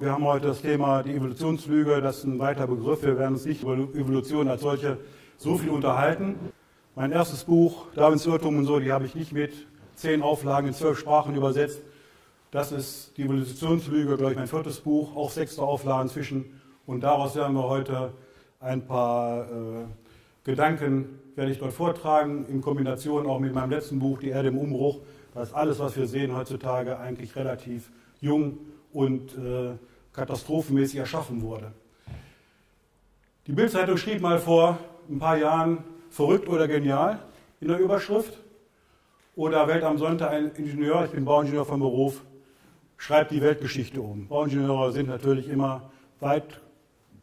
Wir haben heute das Thema die Evolutionslüge, das ist ein weiter Begriff. Wir werden uns nicht über Evolution als solche so viel unterhalten. Mein erstes Buch, Darwins Irrtum und so, die habe ich nicht mit zehn Auflagen in zwölf Sprachen übersetzt. Das ist die Evolutionslüge, glaube ich, mein viertes Buch, auch sechste Auflage inzwischen. Und daraus werden wir heute ein paar äh, Gedanken, werde ich dort vortragen, in Kombination auch mit meinem letzten Buch, Die Erde im Umbruch. Das ist alles, was wir sehen heutzutage, eigentlich relativ jung und äh, katastrophenmäßig erschaffen wurde. Die Bildzeitung schrieb mal vor ein paar Jahren verrückt oder genial in der Überschrift. Oder Welt am Sonntag ein Ingenieur, ich bin Bauingenieur vom Beruf, schreibt die Weltgeschichte um. Bauingenieure sind natürlich immer weit,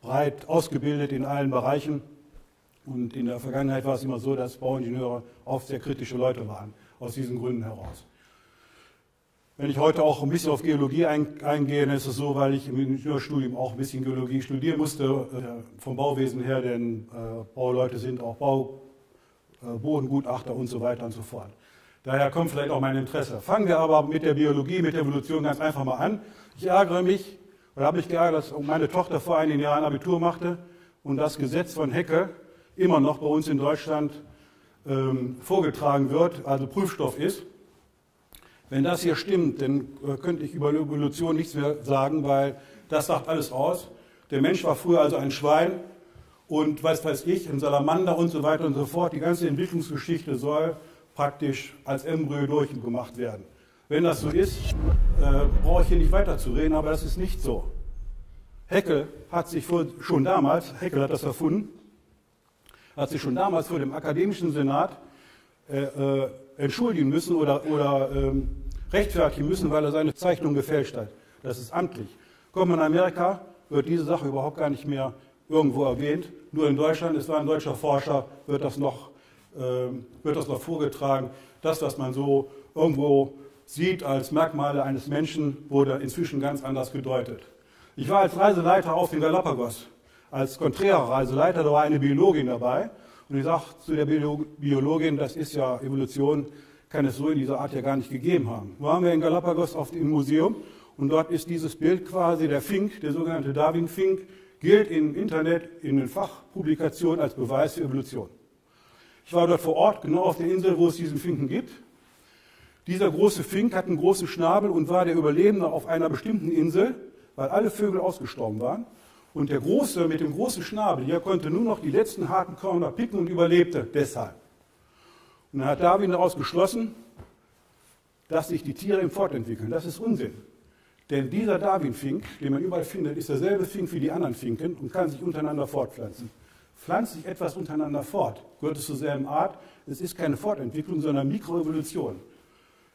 breit ausgebildet in allen Bereichen. Und in der Vergangenheit war es immer so, dass Bauingenieure oft sehr kritische Leute waren, aus diesen Gründen heraus. Wenn ich heute auch ein bisschen auf Geologie eingehe, ist es so, weil ich im Ingenieurstudium auch ein bisschen Geologie studieren musste, äh, vom Bauwesen her, denn äh, Bauleute sind auch Bau, äh, Bodengutachter und so weiter und so fort. Daher kommt vielleicht auch mein Interesse. Fangen wir aber mit der Biologie, mit der Evolution ganz einfach mal an. Ich ärgere mich, oder habe mich geärgert, dass meine Tochter vor einigen Jahren Abitur machte und das Gesetz von Hecke immer noch bei uns in Deutschland ähm, vorgetragen wird, also Prüfstoff ist. Wenn das hier stimmt, dann äh, könnte ich über Evolution nichts mehr sagen, weil das sagt alles aus. Der Mensch war früher also ein Schwein und was weiß ich, ein Salamander und so weiter und so fort. Die ganze Entwicklungsgeschichte soll praktisch als Embryo durchgemacht werden. Wenn das so ist, äh, brauche ich hier nicht weiter zu reden, aber das ist nicht so. Heckel hat sich vor, schon damals, Heckel hat das erfunden, hat sich schon damals vor dem akademischen Senat äh, äh, entschuldigen müssen oder, oder ähm, rechtfertigen müssen, weil er seine Zeichnung gefälscht hat. Das ist amtlich. Kommt man in Amerika, wird diese Sache überhaupt gar nicht mehr irgendwo erwähnt. Nur in Deutschland, es war ein deutscher Forscher, wird das noch, äh, wird das noch vorgetragen. Das, was man so irgendwo sieht als Merkmale eines Menschen, wurde inzwischen ganz anders gedeutet. Ich war als Reiseleiter auf den Galapagos, als Contreras-Reiseleiter, da war eine Biologin dabei und ich sage zu der Biologin, das ist ja Evolution, kann es so in dieser Art ja gar nicht gegeben haben. Waren wir in Galapagos auf dem Museum und dort ist dieses Bild quasi der Fink, der sogenannte Darwin-Fink, gilt im Internet in den Fachpublikationen als Beweis für Evolution. Ich war dort vor Ort, genau auf der Insel, wo es diesen Finken gibt. Dieser große Fink hat einen großen Schnabel und war der Überlebende auf einer bestimmten Insel, weil alle Vögel ausgestorben waren. Und der Große mit dem großen Schnabel hier konnte nur noch die letzten harten Körner picken und überlebte deshalb. Und dann hat Darwin daraus geschlossen, dass sich die Tiere im fortentwickeln. Das ist Unsinn. Denn dieser Darwin-Fink, den man überall findet, ist derselbe Fink wie die anderen Finken und kann sich untereinander fortpflanzen. Pflanzt sich etwas untereinander fort, gehört es zur selben Art. Es ist keine Fortentwicklung, sondern Mikroevolution.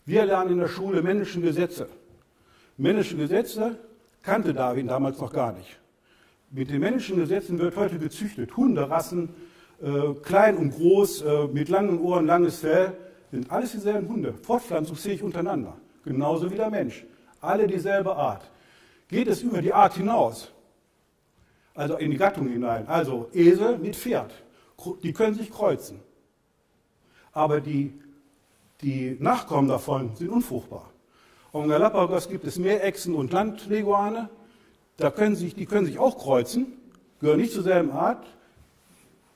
Wir lernen in der Schule männliche Gesetze. Männliche Gesetze kannte Darwin damals noch gar nicht. Mit den männlichen Gesetzen wird heute gezüchtet. Hunderassen, äh, klein und groß, äh, mit langen Ohren, langes Fell, sind alles dieselben Hunde, fortpflanzungsfähig untereinander. Genauso wie der Mensch. Alle dieselbe Art. Geht es über die Art hinaus, also in die Gattung hinein, also Esel mit Pferd, die können sich kreuzen. Aber die, die Nachkommen davon sind unfruchtbar. Auf Galapagos gibt es Meerechsen und Landleguane, da können sich, die können sich auch kreuzen, gehören nicht zur selben Art.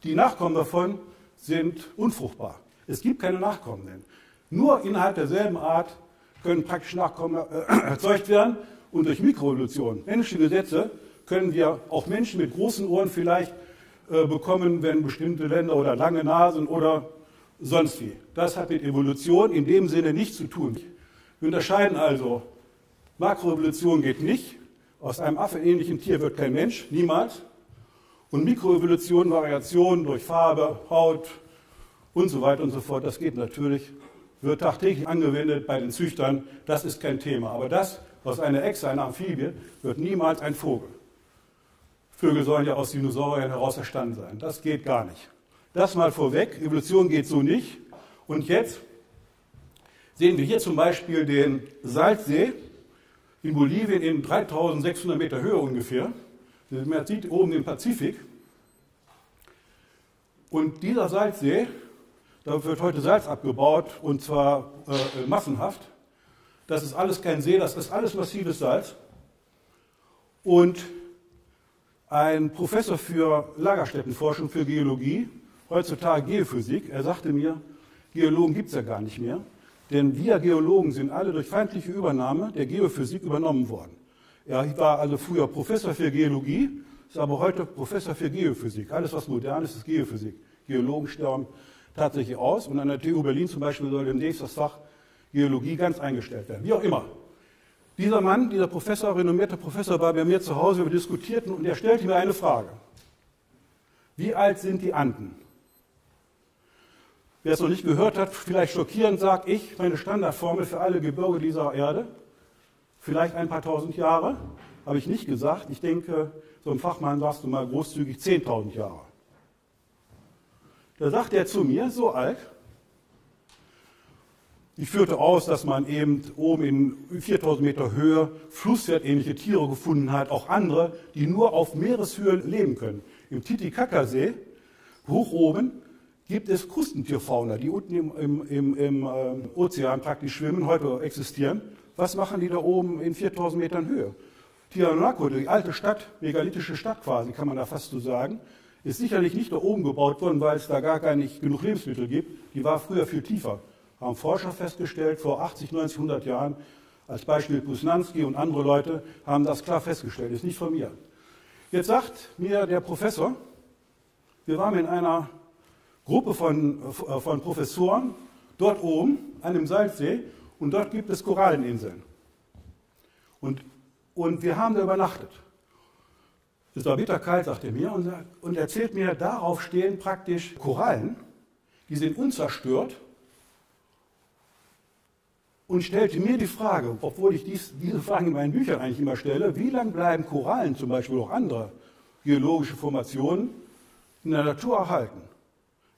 Die Nachkommen davon sind unfruchtbar. Es gibt keine Nachkommen. Nur innerhalb derselben Art können praktisch Nachkommen äh, erzeugt werden und durch Mikroevolution, menschliche Gesetze, können wir auch Menschen mit großen Ohren vielleicht äh, bekommen, wenn bestimmte Länder oder lange Nasen oder sonst wie. Das hat mit Evolution in dem Sinne nichts zu tun. Wir unterscheiden also, Makroevolution geht nicht, aus einem affenähnlichen Tier wird kein Mensch, niemals. Und Mikroevolution, Variation durch Farbe, Haut und so weiter und so fort, das geht natürlich, wird tagtäglich angewendet bei den Züchtern, das ist kein Thema. Aber das, was eine Echse, eine Amphibie, wird niemals ein Vogel. Vögel sollen ja aus Dinosauriern heraus erstanden sein. Das geht gar nicht. Das mal vorweg, Evolution geht so nicht. Und jetzt sehen wir hier zum Beispiel den Salzsee in Bolivien in 3600 Meter Höhe ungefähr. Man sieht oben den Pazifik. Und dieser Salzsee, da wird heute Salz abgebaut und zwar äh, massenhaft. Das ist alles kein See, das ist alles massives Salz. Und ein Professor für Lagerstättenforschung, für Geologie, heutzutage Geophysik, er sagte mir, Geologen gibt es ja gar nicht mehr, denn wir Geologen sind alle durch feindliche Übernahme der Geophysik übernommen worden. Er war also früher Professor für Geologie, ist aber heute Professor für Geophysik. Alles, was modern ist, ist Geophysik. Geologen sterben tatsächlich aus und an der TU Berlin zum Beispiel soll demnächst das Fach Geologie ganz eingestellt werden. Wie auch immer. Dieser Mann, dieser Professor, renommierte Professor, war bei mir zu Hause, wir diskutierten und er stellte mir eine Frage. Wie alt sind die Anden? Wer es noch nicht gehört hat, vielleicht schockierend, sage ich meine Standardformel für alle Gebirge dieser Erde. Vielleicht ein paar tausend Jahre, habe ich nicht gesagt. Ich denke, so ein Fachmann sagst du mal großzügig 10.000 Jahre. Da sagt er zu mir, so alt, ich führte aus, dass man eben oben in 4000 Meter Höhe flusswertähnliche Tiere gefunden hat, auch andere, die nur auf Meereshöhen leben können. Im Titicacasee, hoch oben, gibt es Krustentierfauna, die unten im, im, im, im äh, Ozean praktisch schwimmen, heute existieren. Was machen die da oben in 4000 Metern Höhe? Tiahuanaco, die alte Stadt, megalithische Stadt quasi, kann man da fast so sagen, ist sicherlich nicht da oben gebaut worden, weil es da gar nicht genug Lebensmittel gibt. Die war früher viel tiefer haben Forscher festgestellt, vor 80, 90, 100 Jahren, als Beispiel Pusnanski und andere Leute haben das klar festgestellt, ist nicht von mir. Jetzt sagt mir der Professor, wir waren in einer Gruppe von, äh, von Professoren dort oben an dem Salzsee und dort gibt es Koralleninseln. Und, und wir haben da übernachtet. Es war bitterkalt, sagt er mir, und, und erzählt mir, darauf stehen praktisch Korallen, die sind unzerstört und stellte mir die Frage, obwohl ich dies, diese Fragen in meinen Büchern eigentlich immer stelle, wie lange bleiben Korallen, zum Beispiel auch andere geologische Formationen, in der Natur erhalten?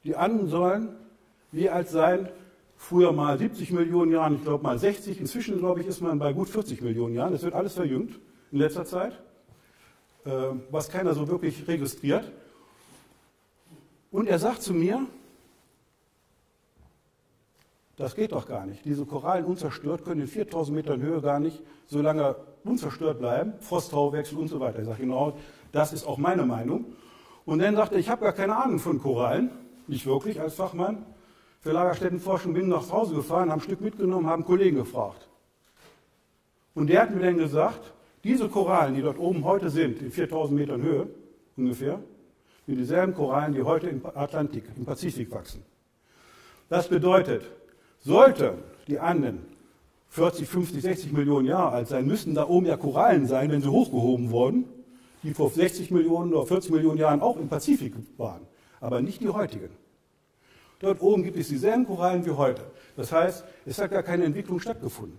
Die anderen sollen wie alt sein? Früher mal 70 Millionen Jahren, ich glaube mal 60, inzwischen glaube ich ist man bei gut 40 Millionen Jahren. Das wird alles verjüngt in letzter Zeit, äh, was keiner so wirklich registriert. Und er sagt zu mir, das geht doch gar nicht. Diese Korallen unzerstört können in 4000 Metern Höhe gar nicht so lange unzerstört bleiben. Frosttauwechsel und so weiter. Ich sage genau, das ist auch meine Meinung. Und dann sagte er, ich habe gar keine Ahnung von Korallen. Nicht wirklich als Fachmann. Für Lagerstättenforschung bin nach Hause gefahren, habe ein Stück mitgenommen, habe einen Kollegen gefragt. Und der hat mir dann gesagt, diese Korallen, die dort oben heute sind, in 4000 Metern Höhe ungefähr, sind dieselben Korallen, die heute im Atlantik, im Pazifik wachsen. Das bedeutet, Sollten die anderen 40, 50, 60 Millionen Jahre alt sein, müssten da oben ja Korallen sein, wenn sie hochgehoben wurden, die vor 60 Millionen oder 40 Millionen Jahren auch im Pazifik waren, aber nicht die heutigen. Dort oben gibt es dieselben Korallen wie heute. Das heißt, es hat gar keine Entwicklung stattgefunden.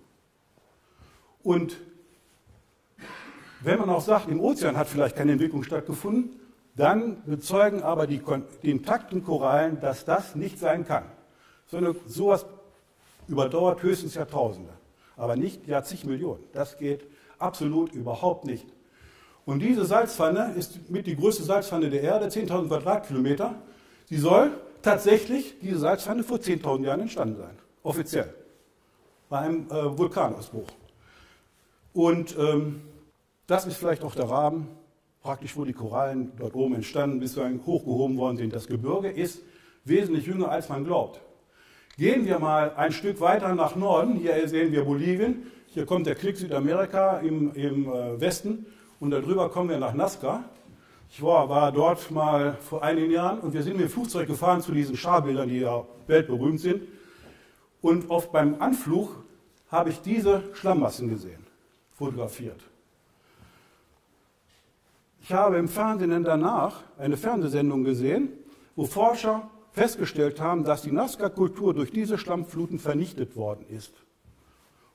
Und wenn man auch sagt, im Ozean hat vielleicht keine Entwicklung stattgefunden, dann bezeugen aber die, die intakten Korallen, dass das nicht sein kann. Sondern sowas überdauert höchstens Jahrtausende, aber nicht Jahrzig Millionen. Das geht absolut überhaupt nicht. Und diese Salzpfanne ist mit die größte Salzpfanne der Erde, 10.000 Quadratkilometer. Sie soll tatsächlich, diese Salzpfanne, vor 10.000 Jahren entstanden sein, offiziell, bei einem äh, Vulkanausbruch. Und ähm, das ist vielleicht auch der Rahmen, praktisch wo die Korallen dort oben entstanden, bis sie hochgehoben worden sind. Das Gebirge ist wesentlich jünger, als man glaubt. Gehen wir mal ein Stück weiter nach Norden. Hier sehen wir Bolivien. Hier kommt der Krieg Südamerika im, im äh, Westen. Und darüber kommen wir nach Nazca. Ich war, war, dort mal vor einigen Jahren und wir sind mit dem Flugzeug gefahren zu diesen Scharbildern, die ja weltberühmt sind. Und oft beim Anflug habe ich diese Schlammmassen gesehen, fotografiert. Ich habe im Fernsehen danach eine Fernsehsendung gesehen, wo Forscher festgestellt haben, dass die Nazca-Kultur durch diese Schlammfluten vernichtet worden ist.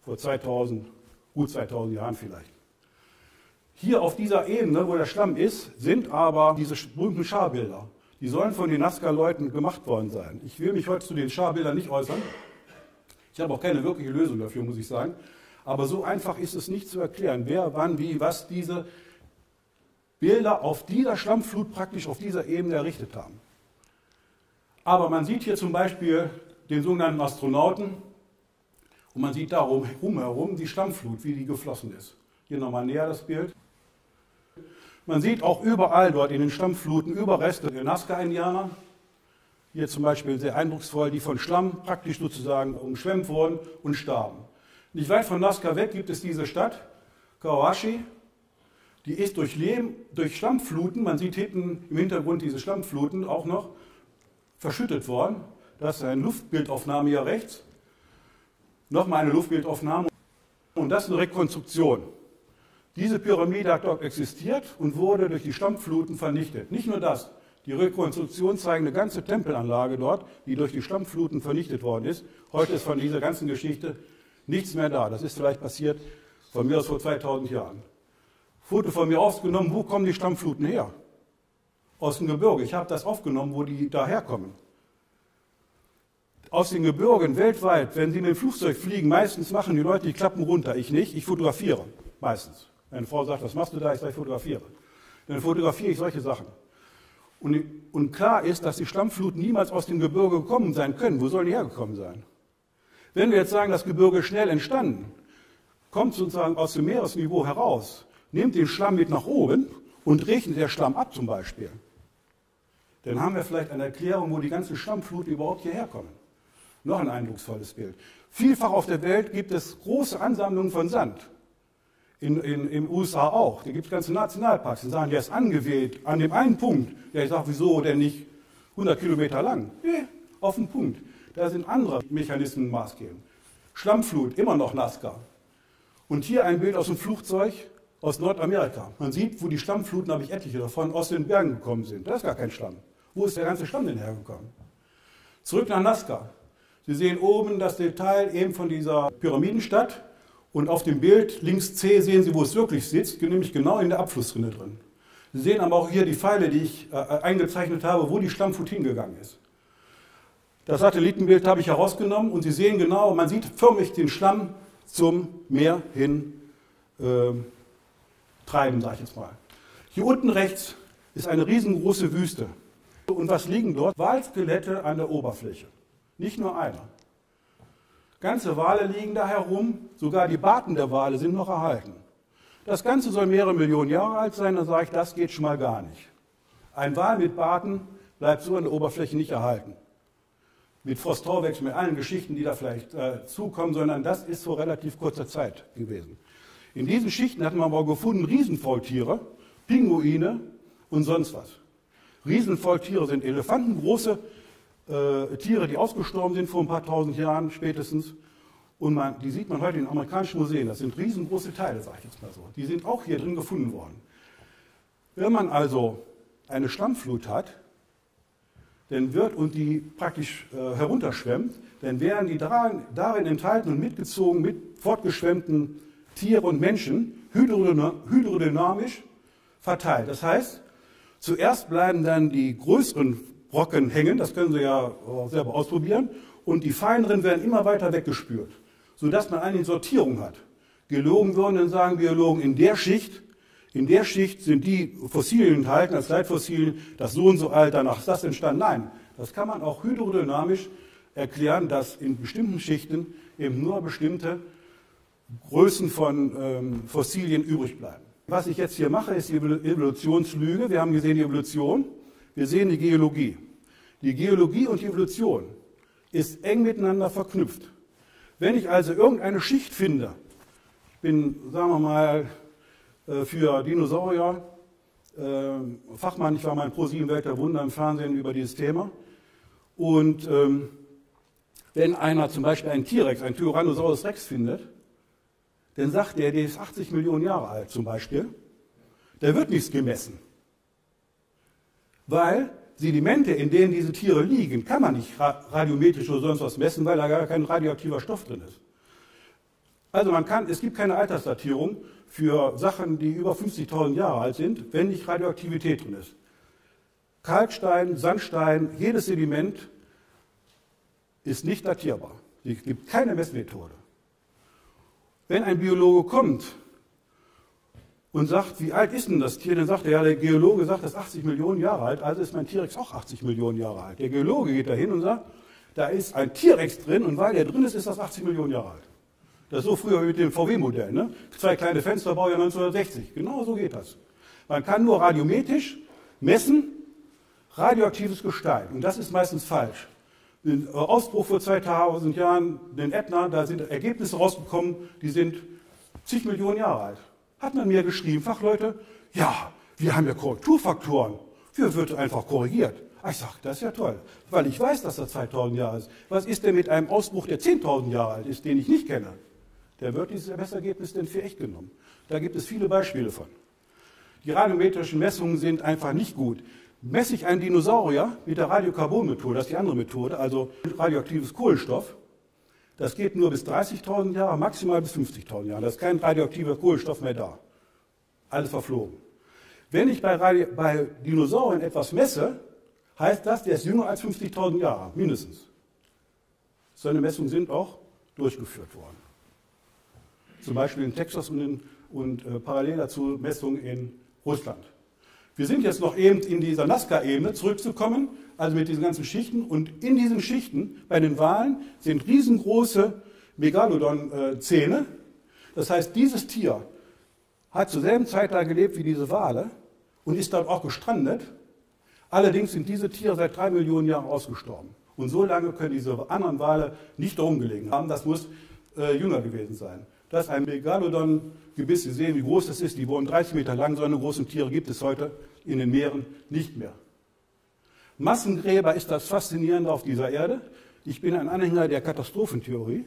Vor 2000, gut 2000 Jahren vielleicht. Hier auf dieser Ebene, wo der Schlamm ist, sind aber diese berühmten Scharbilder. Die sollen von den Nazca-Leuten gemacht worden sein. Ich will mich heute zu den Scharbildern nicht äußern. Ich habe auch keine wirkliche Lösung dafür, muss ich sagen. Aber so einfach ist es nicht zu erklären, wer, wann, wie, was diese Bilder auf dieser Schlammflut praktisch auf dieser Ebene errichtet haben. Aber man sieht hier zum Beispiel den sogenannten Astronauten und man sieht da herum die Stammflut, wie die geflossen ist. Hier nochmal näher das Bild. Man sieht auch überall dort in den Stammfluten Überreste der Nazca-Indianer. Hier zum Beispiel sehr eindrucksvoll, die von Schlamm praktisch sozusagen umschwemmt wurden und starben. Nicht weit von Nazca weg gibt es diese Stadt, Kawashi. Die ist durch, Lehm, durch Schlammfluten, man sieht hinten im Hintergrund diese Schlammfluten auch noch, verschüttet worden. Das ist eine Luftbildaufnahme hier rechts. Nochmal eine Luftbildaufnahme. Und das ist eine Rekonstruktion. Diese Pyramide hat dort existiert und wurde durch die Stammfluten vernichtet. Nicht nur das. Die Rekonstruktion zeigt eine ganze Tempelanlage dort, die durch die Stammfluten vernichtet worden ist. Heute ist von dieser ganzen Geschichte nichts mehr da. Das ist vielleicht passiert von mir aus vor 2000 Jahren. Foto von mir aufgenommen, wo kommen die Stammfluten her? Aus dem Gebirge. Ich habe das aufgenommen, wo die daherkommen aus den Gebirgen weltweit, wenn sie mit dem Flugzeug fliegen, meistens machen die Leute die Klappen runter. Ich nicht, ich fotografiere. Meistens. Meine Frau sagt, was machst du da? Ich sage, ich fotografiere. Dann fotografiere ich solche Sachen. Und, und klar ist, dass die Stammfluten niemals aus dem Gebirge gekommen sein können. Wo sollen die hergekommen sein? Wenn wir jetzt sagen, das Gebirge ist schnell entstanden, kommt sozusagen aus dem Meeresniveau heraus, nimmt den Schlamm mit nach oben und regnet der Schlamm ab zum Beispiel, dann haben wir vielleicht eine Erklärung, wo die ganzen Stammfluten überhaupt hierher kommen. Noch ein eindrucksvolles Bild. Vielfach auf der Welt gibt es große Ansammlungen von Sand. In, in, in USA auch. Da gibt es ganze Nationalparks, die sagen, der ist angewählt an dem einen Punkt. Ja, ich sage, wieso denn nicht 100 Kilometer lang? Nee, auf dem Punkt. Da sind andere Mechanismen maßgebend. Schlammflut, immer noch Nazca. Und hier ein Bild aus dem Flugzeug aus Nordamerika. Man sieht, wo die Schlammfluten, habe ich etliche davon, aus den Bergen gekommen sind. Da ist gar kein Schlamm. Wo ist der ganze Schlamm denn hergekommen? Zurück nach Nazca. Sie sehen oben das Detail eben von dieser Pyramidenstadt und auf dem Bild links C sehen Sie, wo es wirklich sitzt, nämlich genau in der Abflussrinne drin. Sie sehen aber auch hier die Pfeile, die ich äh, eingezeichnet habe, wo die Stammflut hingegangen ist. Das Satellitenbild habe ich herausgenommen und Sie sehen genau, man sieht förmlich den Schlamm zum Meer hin äh, treiben, sage ich jetzt mal. Hier unten rechts ist eine riesengroße Wüste. Und was liegen dort? Walskelette an der Oberfläche. Nicht nur einer. Ganze Wale liegen da herum, sogar die Baten der Wale sind noch erhalten. Das Ganze soll mehrere Millionen Jahre alt sein, dann sage ich, das geht schon mal gar nicht. Ein Wal mit Baten bleibt so an der Oberfläche nicht erhalten. Mit Frostorwechsel, mit allen Geschichten, die da vielleicht äh, zukommen, sondern das ist vor relativ kurzer Zeit gewesen. In diesen Schichten hat man aber gefunden Riesenfaultiere, Pinguine und sonst was. Riesenfaultiere sind elefantengroße äh, Tiere, die ausgestorben sind vor ein paar tausend Jahren spätestens. Und man, die sieht man heute in amerikanischen Museen. Das sind riesengroße Teile, sage ich jetzt mal so. Die sind auch hier drin gefunden worden. Wenn man also eine Schlammflut hat, dann wird und die praktisch äh, herunterschwemmt, dann werden die darin, darin enthalten und mitgezogen mit fortgeschwemmten Tieren und Menschen hydrodynamisch verteilt. Das heißt, zuerst bleiben dann die größeren Brocken hängen, das können Sie ja selber ausprobieren, und die feineren werden immer weiter weggespült, sodass man eine Sortierung hat. Geologen würden dann sagen, Biologen, in der Schicht, in der Schicht sind die Fossilien enthalten, als Leitfossilien, das so und so alt, danach ist das entstanden. Nein, das kann man auch hydrodynamisch erklären, dass in bestimmten Schichten eben nur bestimmte Größen von ähm, Fossilien übrig bleiben. Was ich jetzt hier mache, ist die Evolutionslüge. Wir haben gesehen die Evolution. Wir sehen die Geologie. Die Geologie und die Evolution ist eng miteinander verknüpft. Wenn ich also irgendeine Schicht finde, ich bin, sagen wir mal, äh, für Dinosaurier äh, Fachmann, ich war mal in ProSieben Welt der Wunder im Fernsehen über dieses Thema. Und ähm, wenn einer zum Beispiel einen T-Rex, einen Tyrannosaurus Rex findet, dann sagt der, der ist 80 Millionen Jahre alt zum Beispiel, der wird nichts gemessen. Weil Sedimente, in denen diese Tiere liegen, kann man nicht radiometrisch oder sonst was messen, weil da gar kein radioaktiver Stoff drin ist. Also man kann, es gibt keine Altersdatierung für Sachen, die über 50.000 Jahre alt sind, wenn nicht Radioaktivität drin ist. Kalkstein, Sandstein, jedes Sediment ist nicht datierbar. Es gibt keine Messmethode. Wenn ein Biologe kommt und sagt, wie alt ist denn das Tier? Dann sagt er, ja, der Geologe sagt, das ist 80 Millionen Jahre alt, also ist mein T-Rex auch 80 Millionen Jahre alt. Der Geologe geht da hin und sagt, da ist ein T-Rex drin und weil der drin ist, ist das 80 Millionen Jahre alt. Das ist so früher mit dem VW-Modell. Ne? Zwei kleine Fenster, Baujahr 1960. Genau so geht das. Man kann nur radiometrisch messen radioaktives Gestein. Und das ist meistens falsch. Den Ausbruch vor 2000 Jahren, den Ätna, da sind Ergebnisse rausgekommen, die sind zig Millionen Jahre alt. Hat man mir geschrieben, Fachleute, ja, wir haben ja Korrekturfaktoren. Wir wird einfach korrigiert. Ah, ich sage, das ist ja toll, weil ich weiß, dass er 2000 Jahre ist. Was ist denn mit einem Ausbruch, der 10.000 Jahre alt ist, den ich nicht kenne? Der wird dieses Messergebnis denn für echt genommen. Da gibt es viele Beispiele von. Die radiometrischen Messungen sind einfach nicht gut. Messe ich einen Dinosaurier mit der Radiokarbonmethode, das ist die andere Methode, also radioaktives Kohlenstoff, das geht nur bis 30.000 Jahre, maximal bis 50.000 Jahre. Da ist kein radioaktiver Kohlenstoff mehr da. Alles verflogen. Wenn ich bei, Radio, bei Dinosauriern etwas messe, heißt das, der ist jünger als 50.000 Jahre, mindestens. Solche Messungen sind auch durchgeführt worden. Zum Beispiel in Texas und, in, und äh, parallel dazu Messungen in Russland. Wir sind jetzt noch eben in dieser Nazca-Ebene zurückzukommen, also mit diesen ganzen Schichten. Und in diesen Schichten bei den Walen sind riesengroße Megalodon-Zähne. Das heißt, dieses Tier hat zur selben Zeit da gelebt wie diese Wale und ist dort auch gestrandet. Allerdings sind diese Tiere seit drei Millionen Jahren ausgestorben. Und so lange können diese anderen Wale nicht darum gelegen haben. Das muss äh, jünger gewesen sein. Das ist ein Megalodon-Gebiss. Sie sehen, wie groß das ist. Die wurden 30 Meter lang. So eine großen Tiere gibt es heute in den Meeren nicht mehr. Massengräber ist das Faszinierende auf dieser Erde. Ich bin ein Anhänger der Katastrophentheorie.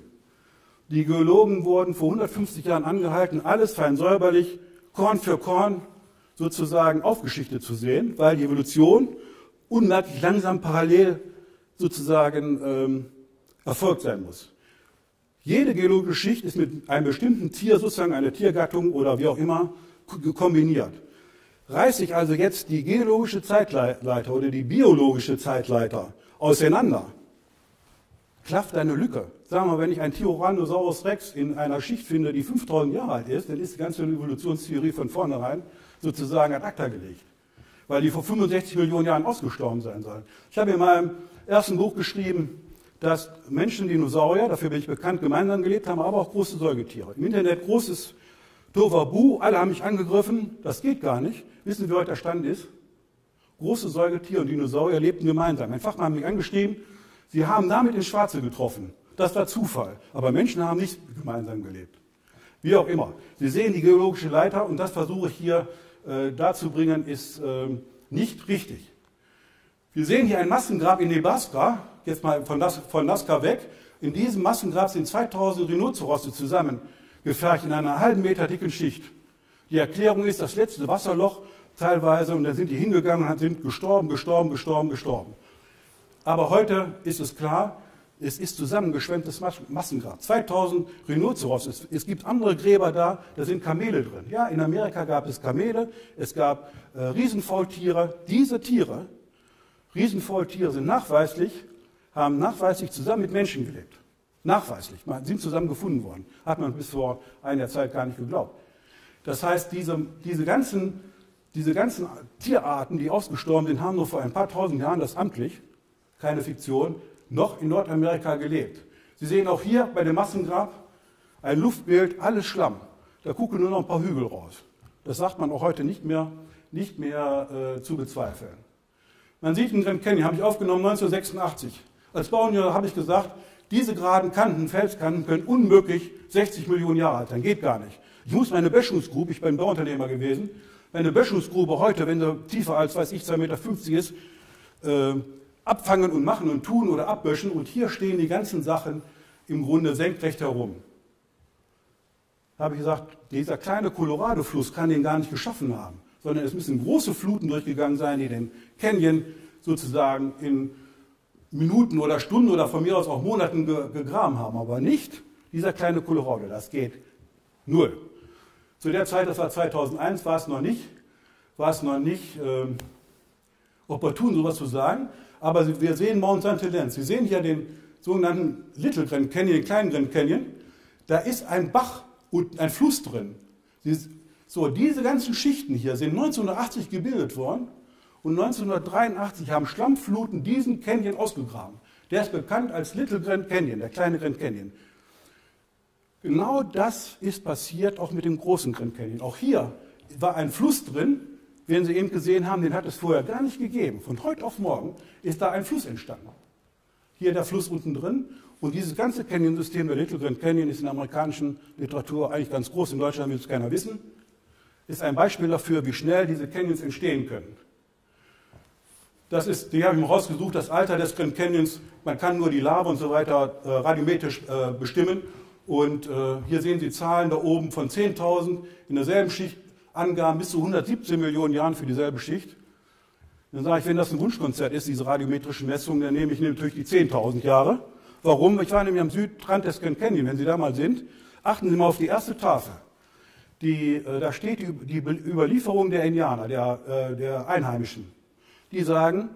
Die Geologen wurden vor 150 Jahren angehalten, alles fein säuberlich, Korn für Korn sozusagen aufgeschichtet zu sehen, weil die Evolution unmerklich langsam parallel sozusagen ähm, erfolgt sein muss. Jede geologische Schicht ist mit einem bestimmten Tier, sozusagen einer Tiergattung oder wie auch immer, kombiniert. Reiße ich also jetzt die geologische Zeitleiter oder die biologische Zeitleiter auseinander, klafft eine Lücke. Sagen wir, wenn ich einen Tyrannosaurus Rex in einer Schicht finde, die 5000 Jahre alt ist, dann ist die ganze Evolutionstheorie von vornherein sozusagen ad acta gelegt, weil die vor 65 Millionen Jahren ausgestorben sein sollen. Ich habe in meinem ersten Buch geschrieben, dass Menschen Dinosaurier, dafür bin ich bekannt, gemeinsam gelebt haben, aber auch große Säugetiere. Im Internet großes Tovabu, alle haben mich angegriffen, das geht gar nicht. Wissen Sie, wie heute der Stand ist? Große Säugetiere und Dinosaurier lebten gemeinsam. Ein Fachmann hat mich angeschrieben, sie haben damit ins Schwarze getroffen. Das war Zufall. Aber Menschen haben nicht gemeinsam gelebt. Wie auch immer. Sie sehen die geologische Leiter und das versuche ich hier äh, darzubringen, ist äh, nicht richtig. Wir sehen hier ein Massengrab in Nebraska, jetzt mal von, das, von Nazca weg. In diesem Massengrab sind 2000 Rhinozerosse zusammengefercht in einer halben Meter dicken Schicht. Die Erklärung ist das letzte Wasserloch teilweise und dann sind die hingegangen und sind gestorben, gestorben, gestorben, gestorben. Aber heute ist es klar, es ist zusammengeschwemmtes Massengrab. 2000 Rhinoceros. Es, es, gibt andere Gräber da, da sind Kamele drin. Ja, in Amerika gab es Kamele, es gab äh, Riesenfaultiere. Diese Tiere, Riesenfaultiere sind nachweislich, haben nachweislich zusammen mit Menschen gelebt. Nachweislich, sind zusammen gefunden worden. Hat man bis vor einer Zeit gar nicht geglaubt. Das heißt, diese, diese, ganzen, diese ganzen Tierarten, die ausgestorben sind, haben nur vor ein paar tausend Jahren das amtlich, keine Fiktion, noch in Nordamerika gelebt. Sie sehen auch hier bei dem Massengrab ein Luftbild, alles Schlamm. Da gucken nur noch ein paar Hügel raus. Das sagt man auch heute nicht mehr, nicht mehr äh, zu bezweifeln. Man sieht in Grand Canyon, habe ich aufgenommen 1986. Als Bauingenieur habe ich gesagt, diese geraden Kanten, Felskanten können unmöglich 60 Millionen Jahre alt sein. Geht gar nicht. Ich muss meine Böschungsgrube, ich bin Bauunternehmer gewesen, meine Böschungsgrube heute, wenn sie tiefer als, weiß ich, 2,50 Meter ist, äh, abfangen und machen und tun oder abböschen. Und hier stehen die ganzen Sachen im Grunde senkrecht herum. Da habe ich gesagt, dieser kleine Colorado-Fluss kann den gar nicht geschaffen haben, sondern es müssen große Fluten durchgegangen sein, die den Canyon sozusagen in Minuten oder Stunden oder von mir aus auch Monaten gegraben haben, aber nicht dieser kleine Colorado. Das geht null. Zu der Zeit, das war 2001, war es noch nicht, war es noch nicht äh, opportun, sowas zu sagen. Aber wir sehen Mount St. Helens. Sie sehen hier den sogenannten Little Grand Canyon, den kleinen Grand Canyon. Da ist ein Bach und ein Fluss drin. So, diese ganzen Schichten hier sind 1980 gebildet worden und 1983 haben Schlammfluten diesen Canyon ausgegraben. Der ist bekannt als Little Grand Canyon, der kleine Grand Canyon. Genau das ist passiert auch mit dem großen Grand Canyon. Auch hier war ein Fluss drin, wenn Sie eben gesehen haben, den hat es vorher gar nicht gegeben. Von heute auf morgen ist da ein Fluss entstanden. Hier der Fluss unten drin. Und dieses ganze Canyon-System, der Little Grand Canyon, ist in der amerikanischen Literatur eigentlich ganz groß. In Deutschland will es keiner wissen. Ist ein Beispiel dafür, wie schnell diese Canyons entstehen können. Das ist, die habe ich mir rausgesucht, das Alter des Grand Canyons. Man kann nur die Lava und so weiter äh, radiometrisch äh, bestimmen. Und äh, hier sehen Sie Zahlen da oben von 10.000 in derselben Schicht, Angaben bis zu 117 Millionen Jahren für dieselbe Schicht. Dann sage ich, wenn das ein Wunschkonzert ist, diese radiometrischen Messungen, dann nehme ich natürlich die 10.000 Jahre. Warum? Ich war nämlich am Südrand des Grand Canyon, wenn Sie da mal sind. Achten Sie mal auf die erste Tafel. Die, äh, da steht die, die Überlieferung der Indianer, der, äh, der Einheimischen. Die sagen,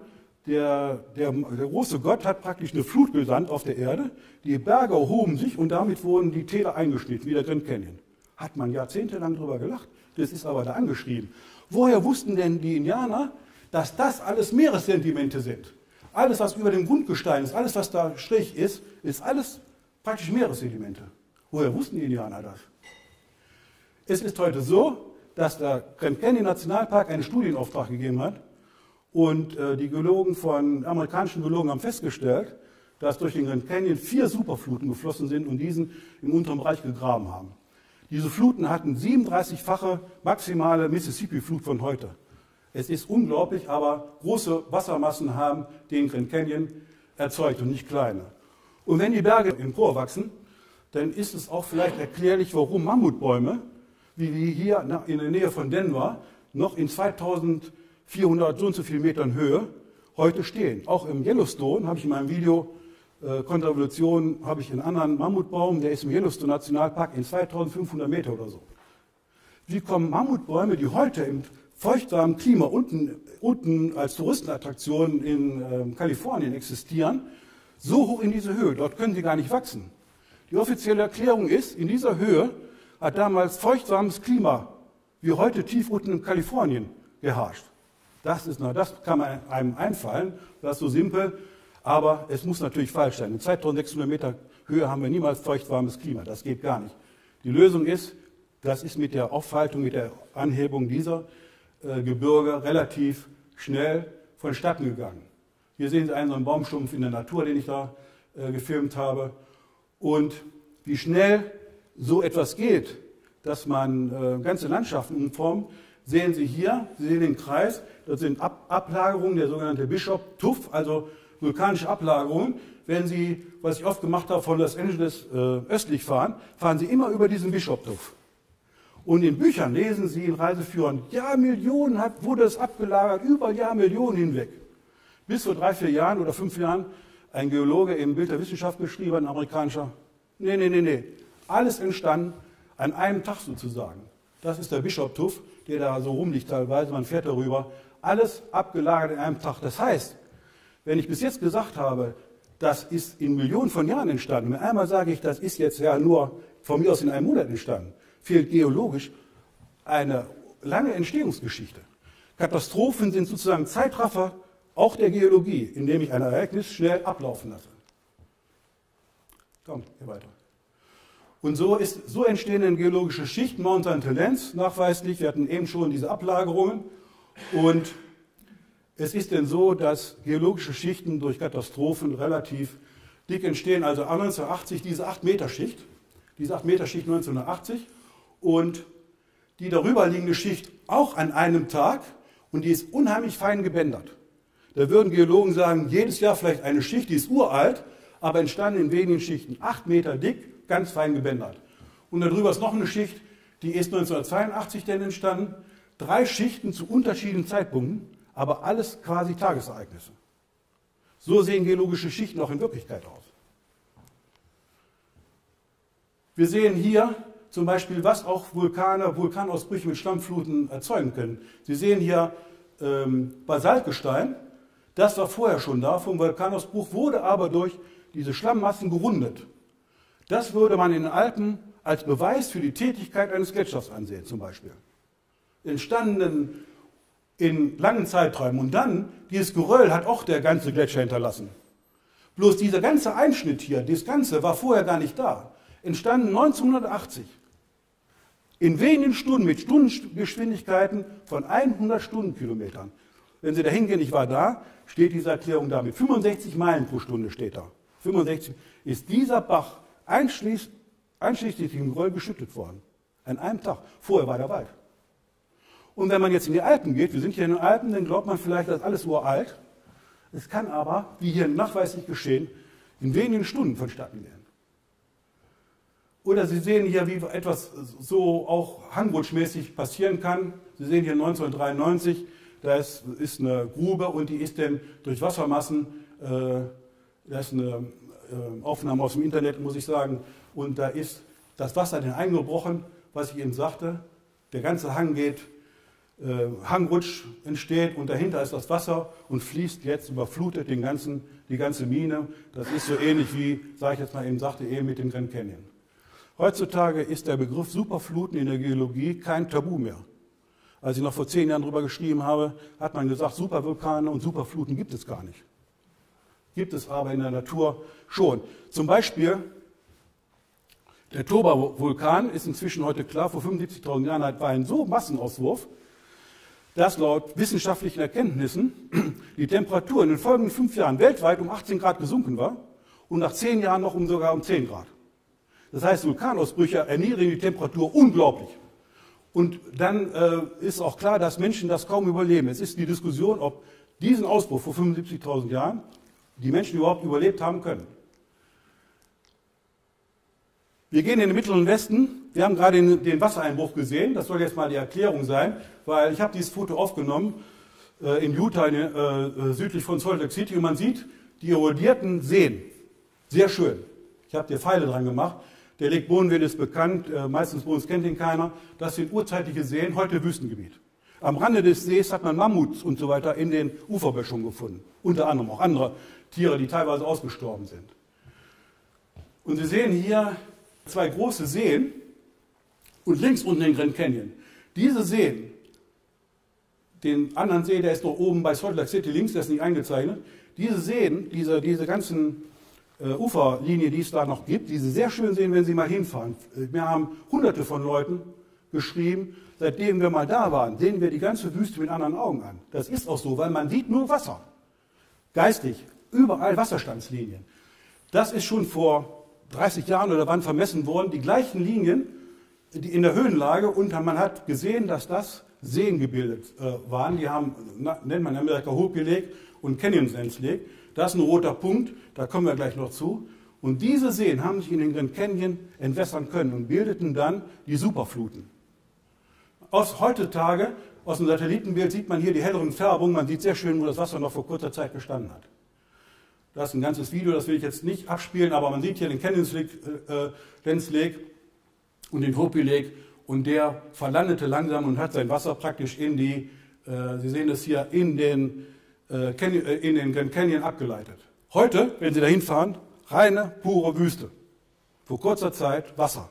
der, der, der, große Gott hat praktisch eine Flut gesandt auf der Erde, die Berge erhoben sich und damit wurden die Täler eingeschnitten, wie der Grand Canyon. Hat man jahrzehntelang drüber gelacht, das ist aber da angeschrieben. Woher wussten denn die Indianer, dass das alles Meeressedimente sind? Alles, was über dem Grundgestein ist, alles, was da Strich ist, ist alles praktisch Meeressedimente. Woher wussten die Indianer das? Es ist heute so, dass der Grand Canyon Nationalpark einen Studienauftrag gegeben hat und äh, die Geologen von amerikanischen Geologen haben festgestellt, dass durch den Grand Canyon vier Superfluten geflossen sind und diesen im unteren Bereich gegraben haben. Diese Fluten hatten 37-fache maximale Mississippi-Flut von heute. Es ist unglaublich, aber große Wassermassen haben den Grand Canyon erzeugt und nicht kleine. Und wenn die Berge emporwachsen, dann ist es auch vielleicht erklärlich, warum Mammutbäume, wie wir hier in der Nähe von Denver, noch in 2000 400 so und so viel Metern Höhe heute stehen. Auch im Yellowstone habe ich in meinem Video äh, Kontervolution habe ich einen anderen Mammutbaum, der ist im Yellowstone Nationalpark in 2500 Meter oder so. Wie kommen Mammutbäume, die heute im feuchtsamen Klima unten, unten als Touristenattraktion in äh, Kalifornien existieren, so hoch in diese Höhe? Dort können sie gar nicht wachsen. Die offizielle Erklärung ist, in dieser Höhe hat damals feuchtsames Klima, wie heute tief unten in Kalifornien, geherrscht. Das, ist, das kann man einem einfallen, das ist so simpel, aber es muss natürlich falsch sein. In 2600 Meter Höhe haben wir niemals feuchtwarmes Klima, das geht gar nicht. Die Lösung ist, das ist mit der Aufhaltung, mit der Anhebung dieser äh, Gebirge relativ schnell vonstatten gegangen. Hier sehen Sie einen so einen Baumstumpf in der Natur, den ich da äh, gefilmt habe. Und wie schnell so etwas geht, dass man äh, ganze Landschaften umformt, sehen Sie hier, Sie sehen den Kreis, das sind Ab Ablagerungen, der sogenannte Bishop Tuff, also vulkanische Ablagerungen. Wenn Sie, was ich oft gemacht habe, von Los Angeles äh, östlich fahren, fahren Sie immer über diesen Bishop Tuff. Und in Büchern lesen Sie in Reiseführern, ja, Millionen hat, wurde es abgelagert, über Jahr Millionen hinweg. Bis vor drei, vier Jahren oder fünf Jahren ein Geologe im Bild der Wissenschaft geschrieben, ein amerikanischer, nee, nee, nee, nee, alles entstanden an einem Tag sozusagen. Das ist der Bishop Tuff, der da so rumliegt teilweise, man fährt darüber. Alles abgelagert in einem Tag. Das heißt, wenn ich bis jetzt gesagt habe, das ist in Millionen von Jahren entstanden, wenn einmal sage ich, das ist jetzt ja nur von mir aus in einem Monat entstanden, fehlt geologisch eine lange Entstehungsgeschichte. Katastrophen sind sozusagen Zeitraffer auch der Geologie, indem ich ein Ereignis schnell ablaufen lasse. Komm, hier weiter. Und so, ist, so entstehen dann geologische Schichten, Mount St. Helens nachweislich. Wir hatten eben schon diese Ablagerungen. Und es ist denn so, dass geologische Schichten durch Katastrophen relativ dick entstehen. Also 1980 diese 8-Meter-Schicht, diese 8-Meter-Schicht 1980 und die darüber liegende Schicht auch an einem Tag und die ist unheimlich fein gebändert. Da würden Geologen sagen, jedes Jahr vielleicht eine Schicht, die ist uralt, aber entstanden in wenigen Schichten, 8 Meter dick, ganz fein gebändert. Und darüber ist noch eine Schicht, die ist 1982 denn entstanden. Drei Schichten zu unterschiedlichen Zeitpunkten, aber alles quasi Tagesereignisse. So sehen geologische Schichten auch in Wirklichkeit aus. Wir sehen hier zum Beispiel, was auch Vulkane, Vulkanausbrüche mit Schlammfluten erzeugen können. Sie sehen hier ähm, Basaltgestein. Das war vorher schon da vom Vulkanausbruch, wurde aber durch diese Schlammmassen gerundet. Das würde man in den Alpen als Beweis für die Tätigkeit eines Gletschers ansehen, zum Beispiel. Entstanden in langen Zeiträumen. Und dann, dieses Geröll hat auch der ganze Gletscher hinterlassen. Bloß dieser ganze Einschnitt hier, das Ganze war vorher gar nicht da. Entstanden 1980. In wenigen Stunden mit Stundengeschwindigkeiten von 100 Stundenkilometern. Wenn Sie da hingehen, ich war da, steht diese Erklärung da. Mit 65 Meilen pro Stunde steht da. 65 ist dieser Bach einschließlich, einschließlich dem Groll geschüttet worden. An einem Tag. Vorher war der Wald. Und wenn man jetzt in die Alpen geht, wir sind hier in den Alpen, dann glaubt man vielleicht, das ist alles uralt. Es kann aber, wie hier nachweislich geschehen, in wenigen Stunden vonstatten gehen. Oder Sie sehen hier, wie etwas so auch hangrutschmäßig passieren kann. Sie sehen hier 1993, da ist, ist eine Grube und die ist dann durch Wassermassen, äh, da ist eine äh, Aufnahme aus dem Internet, muss ich sagen, und da ist das Wasser dann eingebrochen, was ich eben sagte. Der ganze Hang geht, äh, Hangrutsch entsteht und dahinter ist das Wasser und fließt jetzt, überflutet den ganzen, die ganze Mine. Das ist so ähnlich wie, sage ich jetzt mal eben, sagte eben mit dem Grand Canyon. Heutzutage ist der Begriff Superfluten in der Geologie kein Tabu mehr. Als ich noch vor zehn Jahren darüber geschrieben habe, hat man gesagt, Supervulkane und Superfluten gibt es gar nicht. Gibt es aber in der Natur schon. Zum Beispiel der Toba-Vulkan ist inzwischen heute klar, vor 75.000 Jahren war ein so Massenauswurf, dass laut wissenschaftlichen Erkenntnissen die Temperatur in den folgenden fünf Jahren weltweit um 18 Grad gesunken war und nach zehn Jahren noch um sogar um 10 Grad. Das heißt, Vulkanausbrüche erniedrigen die Temperatur unglaublich. Und dann äh, ist auch klar, dass Menschen das kaum überleben. Es ist die Diskussion, ob diesen Ausbruch vor 75.000 Jahren die Menschen überhaupt überlebt haben können. Wir gehen in den Mittleren Westen. Wir haben gerade den Wassereinbruch gesehen. Das soll jetzt mal die Erklärung sein, weil ich habe dieses Foto aufgenommen äh, in Utah, in, äh, südlich von Salt Lake City, und man sieht die erodierten Seen. Sehr schön. Ich habe dir Pfeile dran gemacht. Der Lake Bohnenwil ist bekannt, äh, meistens bei uns kennt ihn keiner. Das sind urzeitliche Seen, heute Wüstengebiet. Am Rande des Sees hat man Mammuts und so weiter in den Uferböschungen gefunden. Unter anderem auch andere Tiere, die teilweise ausgestorben sind. Und Sie sehen hier zwei große Seen und links unten den Grand Canyon. Diese Seen, den anderen See, der ist noch oben bei Salt Lake City links, der ist nicht eingezeichnet. Diese Seen, diese, diese ganzen äh, Uferlinie, die es da noch gibt, die Sie sehr schön sehen, wenn Sie mal hinfahren. Wir haben hunderte von Leuten geschrieben, seitdem wir mal da waren, sehen wir die ganze Wüste mit anderen Augen an. Das ist auch so, weil man sieht nur Wasser. Geistig, überall Wasserstandslinien. Das ist schon vor 30 Jahren oder wann vermessen worden, die gleichen Linien die in der Höhenlage und man hat gesehen, dass das Seen gebildet äh, waren. Die haben, na, nennt man in Amerika Hope Lake und Canyon Sands Lake. Das ist ein roter Punkt, da kommen wir gleich noch zu. Und diese Seen haben sich in den Grand Canyon entwässern können und bildeten dann die Superfluten. Aus heutzutage, aus dem Satellitenbild sieht man hier die helleren Färbungen. Man sieht sehr schön, wo das Wasser noch vor kurzer Zeit gestanden hat. Das ist ein ganzes Video, das will ich jetzt nicht abspielen, aber man sieht hier den Canyon Lake, äh, Lens Lake und den Hopi Lake und der verlandete langsam und hat sein Wasser praktisch in die, äh, Sie sehen das hier, in den äh, äh, in den Grand Canyon abgeleitet. Heute, wenn Sie da hinfahren, reine, pure Wüste. Vor kurzer Zeit Wasser.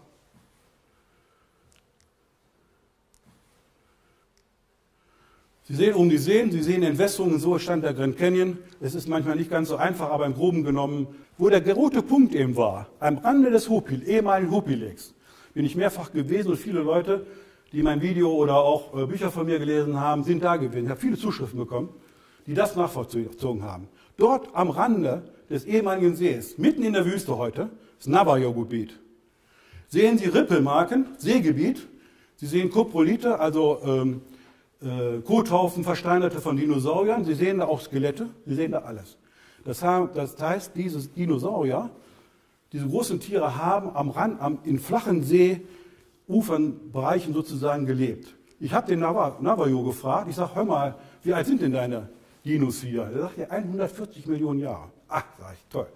Sie sehen um die Seen, Sie sehen Entwässerungen, so stand der Grand Canyon. Es ist manchmal nicht ganz so einfach, aber im Groben genommen, wo der rote Punkt eben war, am Rande des Hopi, ehemaligen Hopi bin ich mehrfach gewesen und viele Leute, die mein Video oder auch äh, Bücher von mir gelesen haben, sind da gewesen. Ich habe viele Zuschriften bekommen die das nachvollzogen haben. Dort am Rande des ehemaligen Sees, mitten in der Wüste heute, das Navajo-Gebiet, sehen Sie Rippelmarken, Seegebiet. Sie sehen Koprolite, also ähm, äh, Kothaufen, Versteinerte von Dinosauriern. Sie sehen da auch Skelette, Sie sehen da alles. Das, heißt, diese Dinosaurier, diese großen Tiere haben am Rand, am, in flachen Seeufernbereichen sozusagen gelebt. Ich habe den Navajo gefragt, ich sage, hör mal, wie alt sind denn deine Dinos hier. Er sagt ja 140 Millionen Jahre. Ach, sag ich, toll.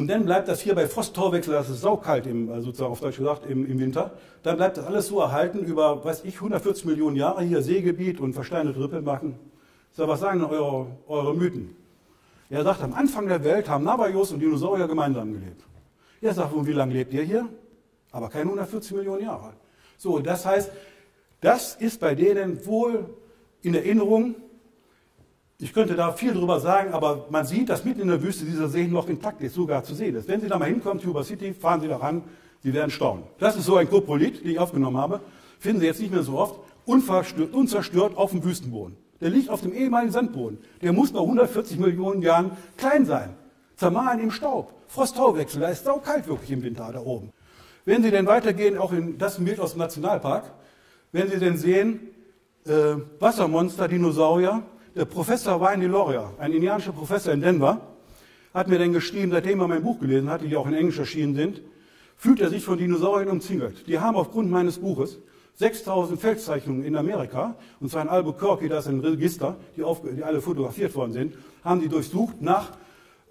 Und dann bleibt das hier bei Frosttorwechsel, das ist saukalt, im, also sozusagen auf Deutsch gesagt, im, im, Winter. Dann bleibt das alles so erhalten über, weiß ich, 140 Millionen Jahre hier Seegebiet und versteinerte Rippelmacken. So, was sagen eure, eure Mythen? Er sagt, am Anfang der Welt haben Navajos und Dinosaurier gemeinsam gelebt. Er sagt, und wie lange lebt ihr hier? Aber keine 140 Millionen Jahre. So, das heißt, das ist bei denen wohl in Erinnerung ich könnte da viel drüber sagen, aber man sieht, dass mitten in der Wüste dieser See noch intakt ist, sogar zu sehen ist. Wenn Sie da mal hinkommen, Tuba City, fahren Sie da ran, Sie werden staunen. Das ist so ein Koprolit, den ich aufgenommen habe. Finden Sie jetzt nicht mehr so oft. Unzerstört auf dem Wüstenboden. Der liegt auf dem ehemaligen Sandboden. Der muss nach 140 Millionen Jahren klein sein. Zermahlen im Staub. Frost-Tauwechsel. Da ist saukalt wirklich im Winter da oben. Wenn Sie denn weitergehen, auch in das Bild aus dem Nationalpark, werden Sie denn sehen, äh, Wassermonster, Dinosaurier. Der Professor Wayne Deloria, ein indianischer Professor in Denver, hat mir dann geschrieben, seitdem er mein Buch gelesen hat, die auch in Englisch erschienen sind, fühlt er sich von Dinosauriern umzingelt. Die haben aufgrund meines Buches 6000 Feldzeichnungen in Amerika, und zwar in Albuquerque, da ist ein Register, die, auf, die alle fotografiert worden sind, haben die durchsucht nach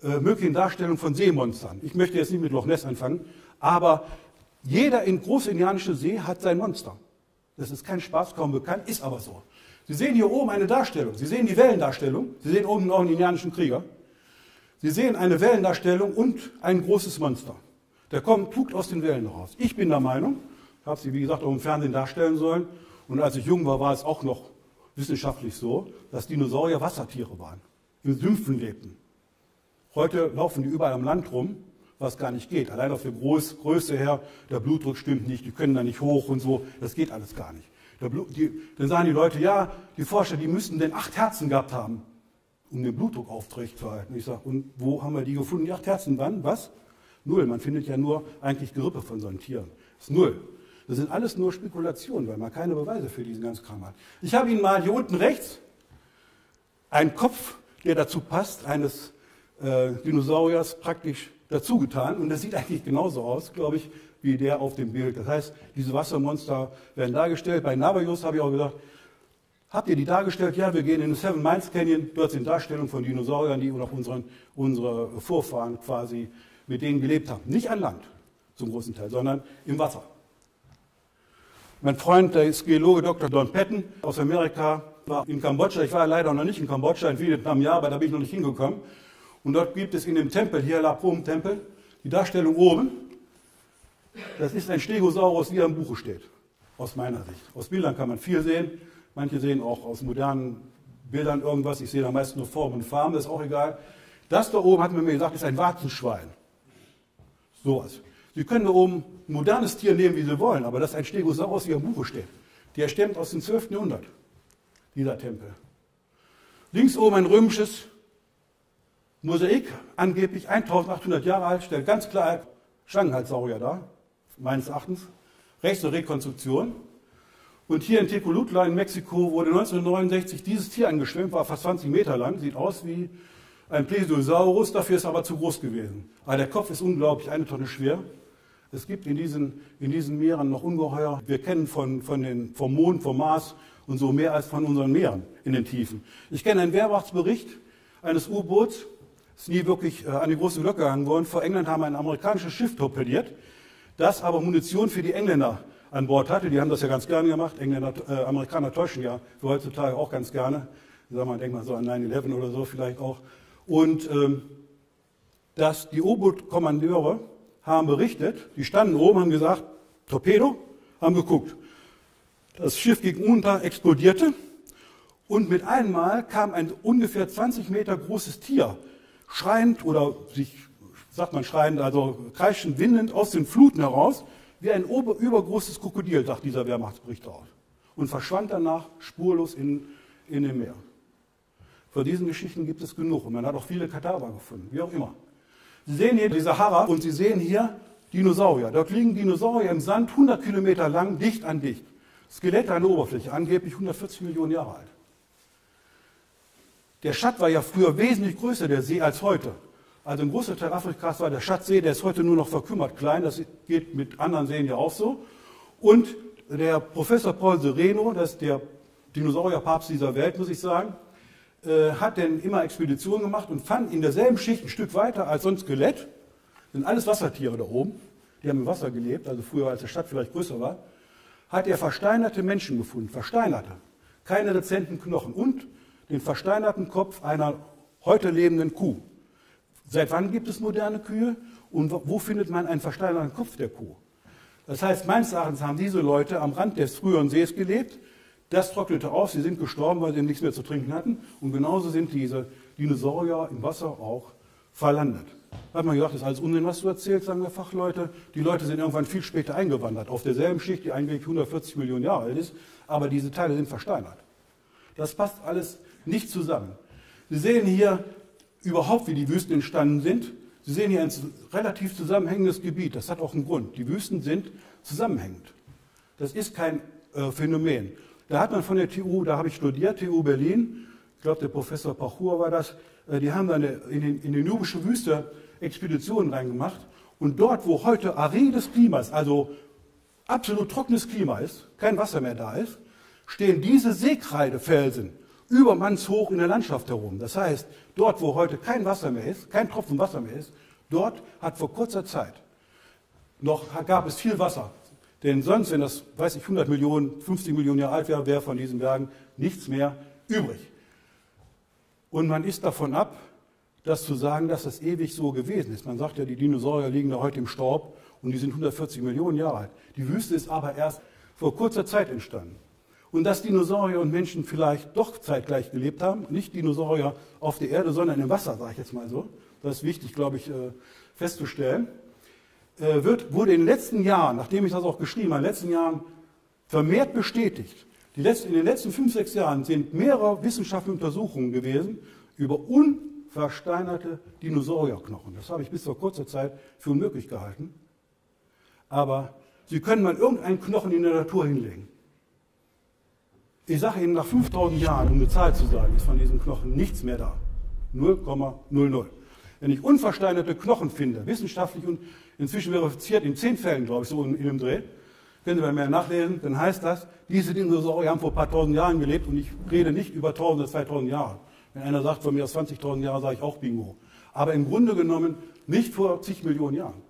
äh, möglichen Darstellungen von Seemonstern. Ich möchte jetzt nicht mit Loch Ness anfangen, aber jeder in großindianische See hat sein Monster. Das ist kein Spaß, kaum bekannt, ist aber so. Sie sehen hier oben eine Darstellung. Sie sehen die Wellendarstellung. Sie sehen oben noch einen indianischen Krieger. Sie sehen eine Wellendarstellung und ein großes Monster. Der kommt, guckt aus den Wellen raus. Ich bin der Meinung, ich habe sie, wie gesagt, auch im Fernsehen darstellen sollen. Und als ich jung war, war es auch noch wissenschaftlich so, dass Dinosaurier Wassertiere waren, in Sümpfen lebten. Heute laufen die überall am Land rum was gar nicht geht. Allein auf der Groß Größe her, der Blutdruck stimmt nicht, die können da nicht hoch und so, das geht alles gar nicht. Die, dann sagen die Leute, ja, die Forscher, die müssten denn acht Herzen gehabt haben, um den Blutdruck aufrechtzuerhalten. Ich sage, und wo haben wir die gefunden? Die acht Herzen, wann? Was? Null. Man findet ja nur eigentlich Gerippe von solchen Tieren. Das ist null. Das sind alles nur Spekulationen, weil man keine Beweise für diesen ganzen Kram hat. Ich habe Ihnen mal hier unten rechts einen Kopf, der dazu passt, eines äh, Dinosauriers praktisch dazu getan und das sieht eigentlich genauso aus, glaube ich, wie der auf dem Bild. Das heißt, diese Wassermonster werden dargestellt. Bei Navajos habe ich auch gesagt, habt ihr die dargestellt? Ja, wir gehen in den Seven Miles Canyon, dort sind Darstellungen von Dinosauriern, die noch unseren, unsere Vorfahren quasi mit denen gelebt haben. Nicht an Land zum großen Teil, sondern im Wasser. Mein Freund, der ist Geologe Dr. Don Patton aus Amerika, war in Kambodscha. Ich war leider noch nicht in Kambodscha, in Vietnam ja, aber da bin ich noch nicht hingekommen. Und dort gibt es in dem Tempel, hier Lapom-Tempel, die Darstellung oben. Das ist ein Stegosaurus, wie er im Buche steht, aus meiner Sicht. Aus Bildern kann man viel sehen. Manche sehen auch aus modernen Bildern irgendwas. Ich sehe da meist nur Form und Farben, das ist auch egal. Das da oben, hat man mir gesagt, ist ein Warzenschwein. Sowas. Sie können da oben ein modernes Tier nehmen, wie Sie wollen, aber das ist ein Stegosaurus, wie er im Buche steht. Der stammt aus dem 12. Jahrhundert, dieser Tempel. Links oben ein römisches Mosaik, angeblich 1800 Jahre alt, stellt ganz klar Schlangenhalssaurier dar, meines Erachtens. Rechte Rekonstruktion. Und hier in Tecolutla in Mexiko wurde 1969 dieses Tier angeschwemmt, war fast 20 Meter lang, sieht aus wie ein Plesiosaurus, dafür ist aber zu groß gewesen. Aber der Kopf ist unglaublich, eine Tonne schwer. Es gibt in diesen, in diesen Meeren noch Ungeheuer. Wir kennen von, von den, vom Mond, vom Mars und so mehr als von unseren Meeren in den Tiefen. Ich kenne einen Wehrmachtsbericht eines U-Boots, ist nie wirklich äh, an die große Glocke gehangen worden. Vor England haben ein amerikanisches Schiff torpediert, das aber Munition für die Engländer an Bord hatte. Die haben das ja ganz gerne gemacht. Engländer, äh, Amerikaner täuschen ja für heutzutage auch ganz gerne. Sag mal, denk mal so an 9-11 oder so vielleicht auch. Und ähm, dass die U-Boot-Kommandeure haben berichtet, die standen oben, haben gesagt, Torpedo, haben geguckt. Das Schiff ging unter, explodierte und mit einmal kam ein ungefähr 20 Meter großes Tier schreiend oder sich, sagt man schreiend, also kreischend, windend aus den Fluten heraus, wie ein übergroßes Krokodil, sagt dieser Wehrmachtsbericht aus. Und verschwand danach spurlos in, in dem Meer. Vor diesen Geschichten gibt es genug und man hat auch viele Kadaver gefunden, wie auch immer. Sie sehen hier die Sahara und Sie sehen hier Dinosaurier. Dort liegen Dinosaurier im Sand, 100 Kilometer lang, dicht an dicht. Skelette an der Oberfläche, angeblich 140 Millionen Jahre alt. Der Schatz war ja früher wesentlich größer, der See, als heute. Also ein großer Teil Afrikas war der Schattsee, der ist heute nur noch verkümmert klein. Das geht mit anderen Seen ja auch so. Und der Professor Paul Sereno, das ist der Dinosaurierpapst dieser Welt, muss ich sagen, äh, hat denn immer Expeditionen gemacht und fand in derselben Schicht ein Stück weiter als so ein Skelett, sind alles Wassertiere da oben, die haben im Wasser gelebt, also früher als der Stadt vielleicht größer war, hat er versteinerte Menschen gefunden, versteinerte, keine rezenten Knochen und den versteinerten Kopf einer heute lebenden Kuh. Seit wann gibt es moderne Kühe und wo findet man einen versteinerten Kopf der Kuh? Das heißt, meines Erachtens haben diese Leute am Rand des früheren Sees gelebt. Das trocknete aus, sie sind gestorben, weil sie nichts mehr zu trinken hatten. Und genauso sind diese Dinosaurier im Wasser auch verlandet. Hat man gesagt, das ist alles Unsinn, was du erzählst, sagen wir Fachleute. Die Leute sind irgendwann viel später eingewandert, auf derselben Schicht, die eigentlich 140 Millionen Jahre alt ist, aber diese Teile sind versteinert. Das passt alles nicht zusammen. Sie sehen hier überhaupt, wie die Wüsten entstanden sind. Sie sehen hier ein relativ zusammenhängendes Gebiet. Das hat auch einen Grund. Die Wüsten sind zusammenhängend. Das ist kein äh, Phänomen. Da hat man von der TU, da habe ich studiert, TU Berlin, ich glaube, der Professor Pachur war das, äh, die haben dann in, den, in die nubische Wüste Expeditionen reingemacht. Und dort, wo heute arides Klima ist, also absolut trockenes Klima ist, kein Wasser mehr da ist, stehen diese Seekreidefelsen übermannshoch in der Landschaft herum. Das heißt, dort, wo heute kein Wasser mehr ist, kein Tropfen Wasser mehr ist, dort hat vor kurzer Zeit noch gab es viel Wasser. Denn sonst, wenn das, weiß ich, 100 Millionen, 50 Millionen Jahre alt wäre, wäre von diesen Bergen nichts mehr übrig. Und man ist davon ab, das zu sagen, dass das ewig so gewesen ist. Man sagt ja, die Dinosaurier liegen da heute im Staub und die sind 140 Millionen Jahre alt. Die Wüste ist aber erst vor kurzer Zeit entstanden. Und dass Dinosaurier und Menschen vielleicht doch zeitgleich gelebt haben, nicht Dinosaurier auf der Erde, sondern im Wasser, sage ich jetzt mal so, das ist wichtig, glaube ich, äh, festzustellen, äh, wird, wurde in den letzten Jahren, nachdem ich das auch geschrieben habe, in den letzten Jahren vermehrt bestätigt. Letzten, in den letzten fünf, sechs Jahren sind mehrere wissenschaftliche Untersuchungen gewesen über unversteinerte Dinosaurierknochen. Das habe ich bis vor kurzer Zeit für unmöglich gehalten. Aber Sie können mal irgendeinen Knochen in der Natur hinlegen. Ich sage Ihnen, nach 5000 Jahren, um eine Zahl zu sagen, ist von diesen Knochen nichts mehr da. 0,00. Wenn ich unversteinerte Knochen finde, wissenschaftlich und inzwischen verifiziert, in zehn Fällen, glaube ich, so in, in dem Dreh, können Sie bei mir nachlesen, dann heißt das, diese Dinosaurier haben vor ein paar tausend Jahren gelebt und ich rede nicht über 1000 oder 2000 Jahre. Wenn einer sagt, von mir aus 20.000 Jahre, sage ich auch Bingo. Aber im Grunde genommen nicht vor zig Millionen Jahren.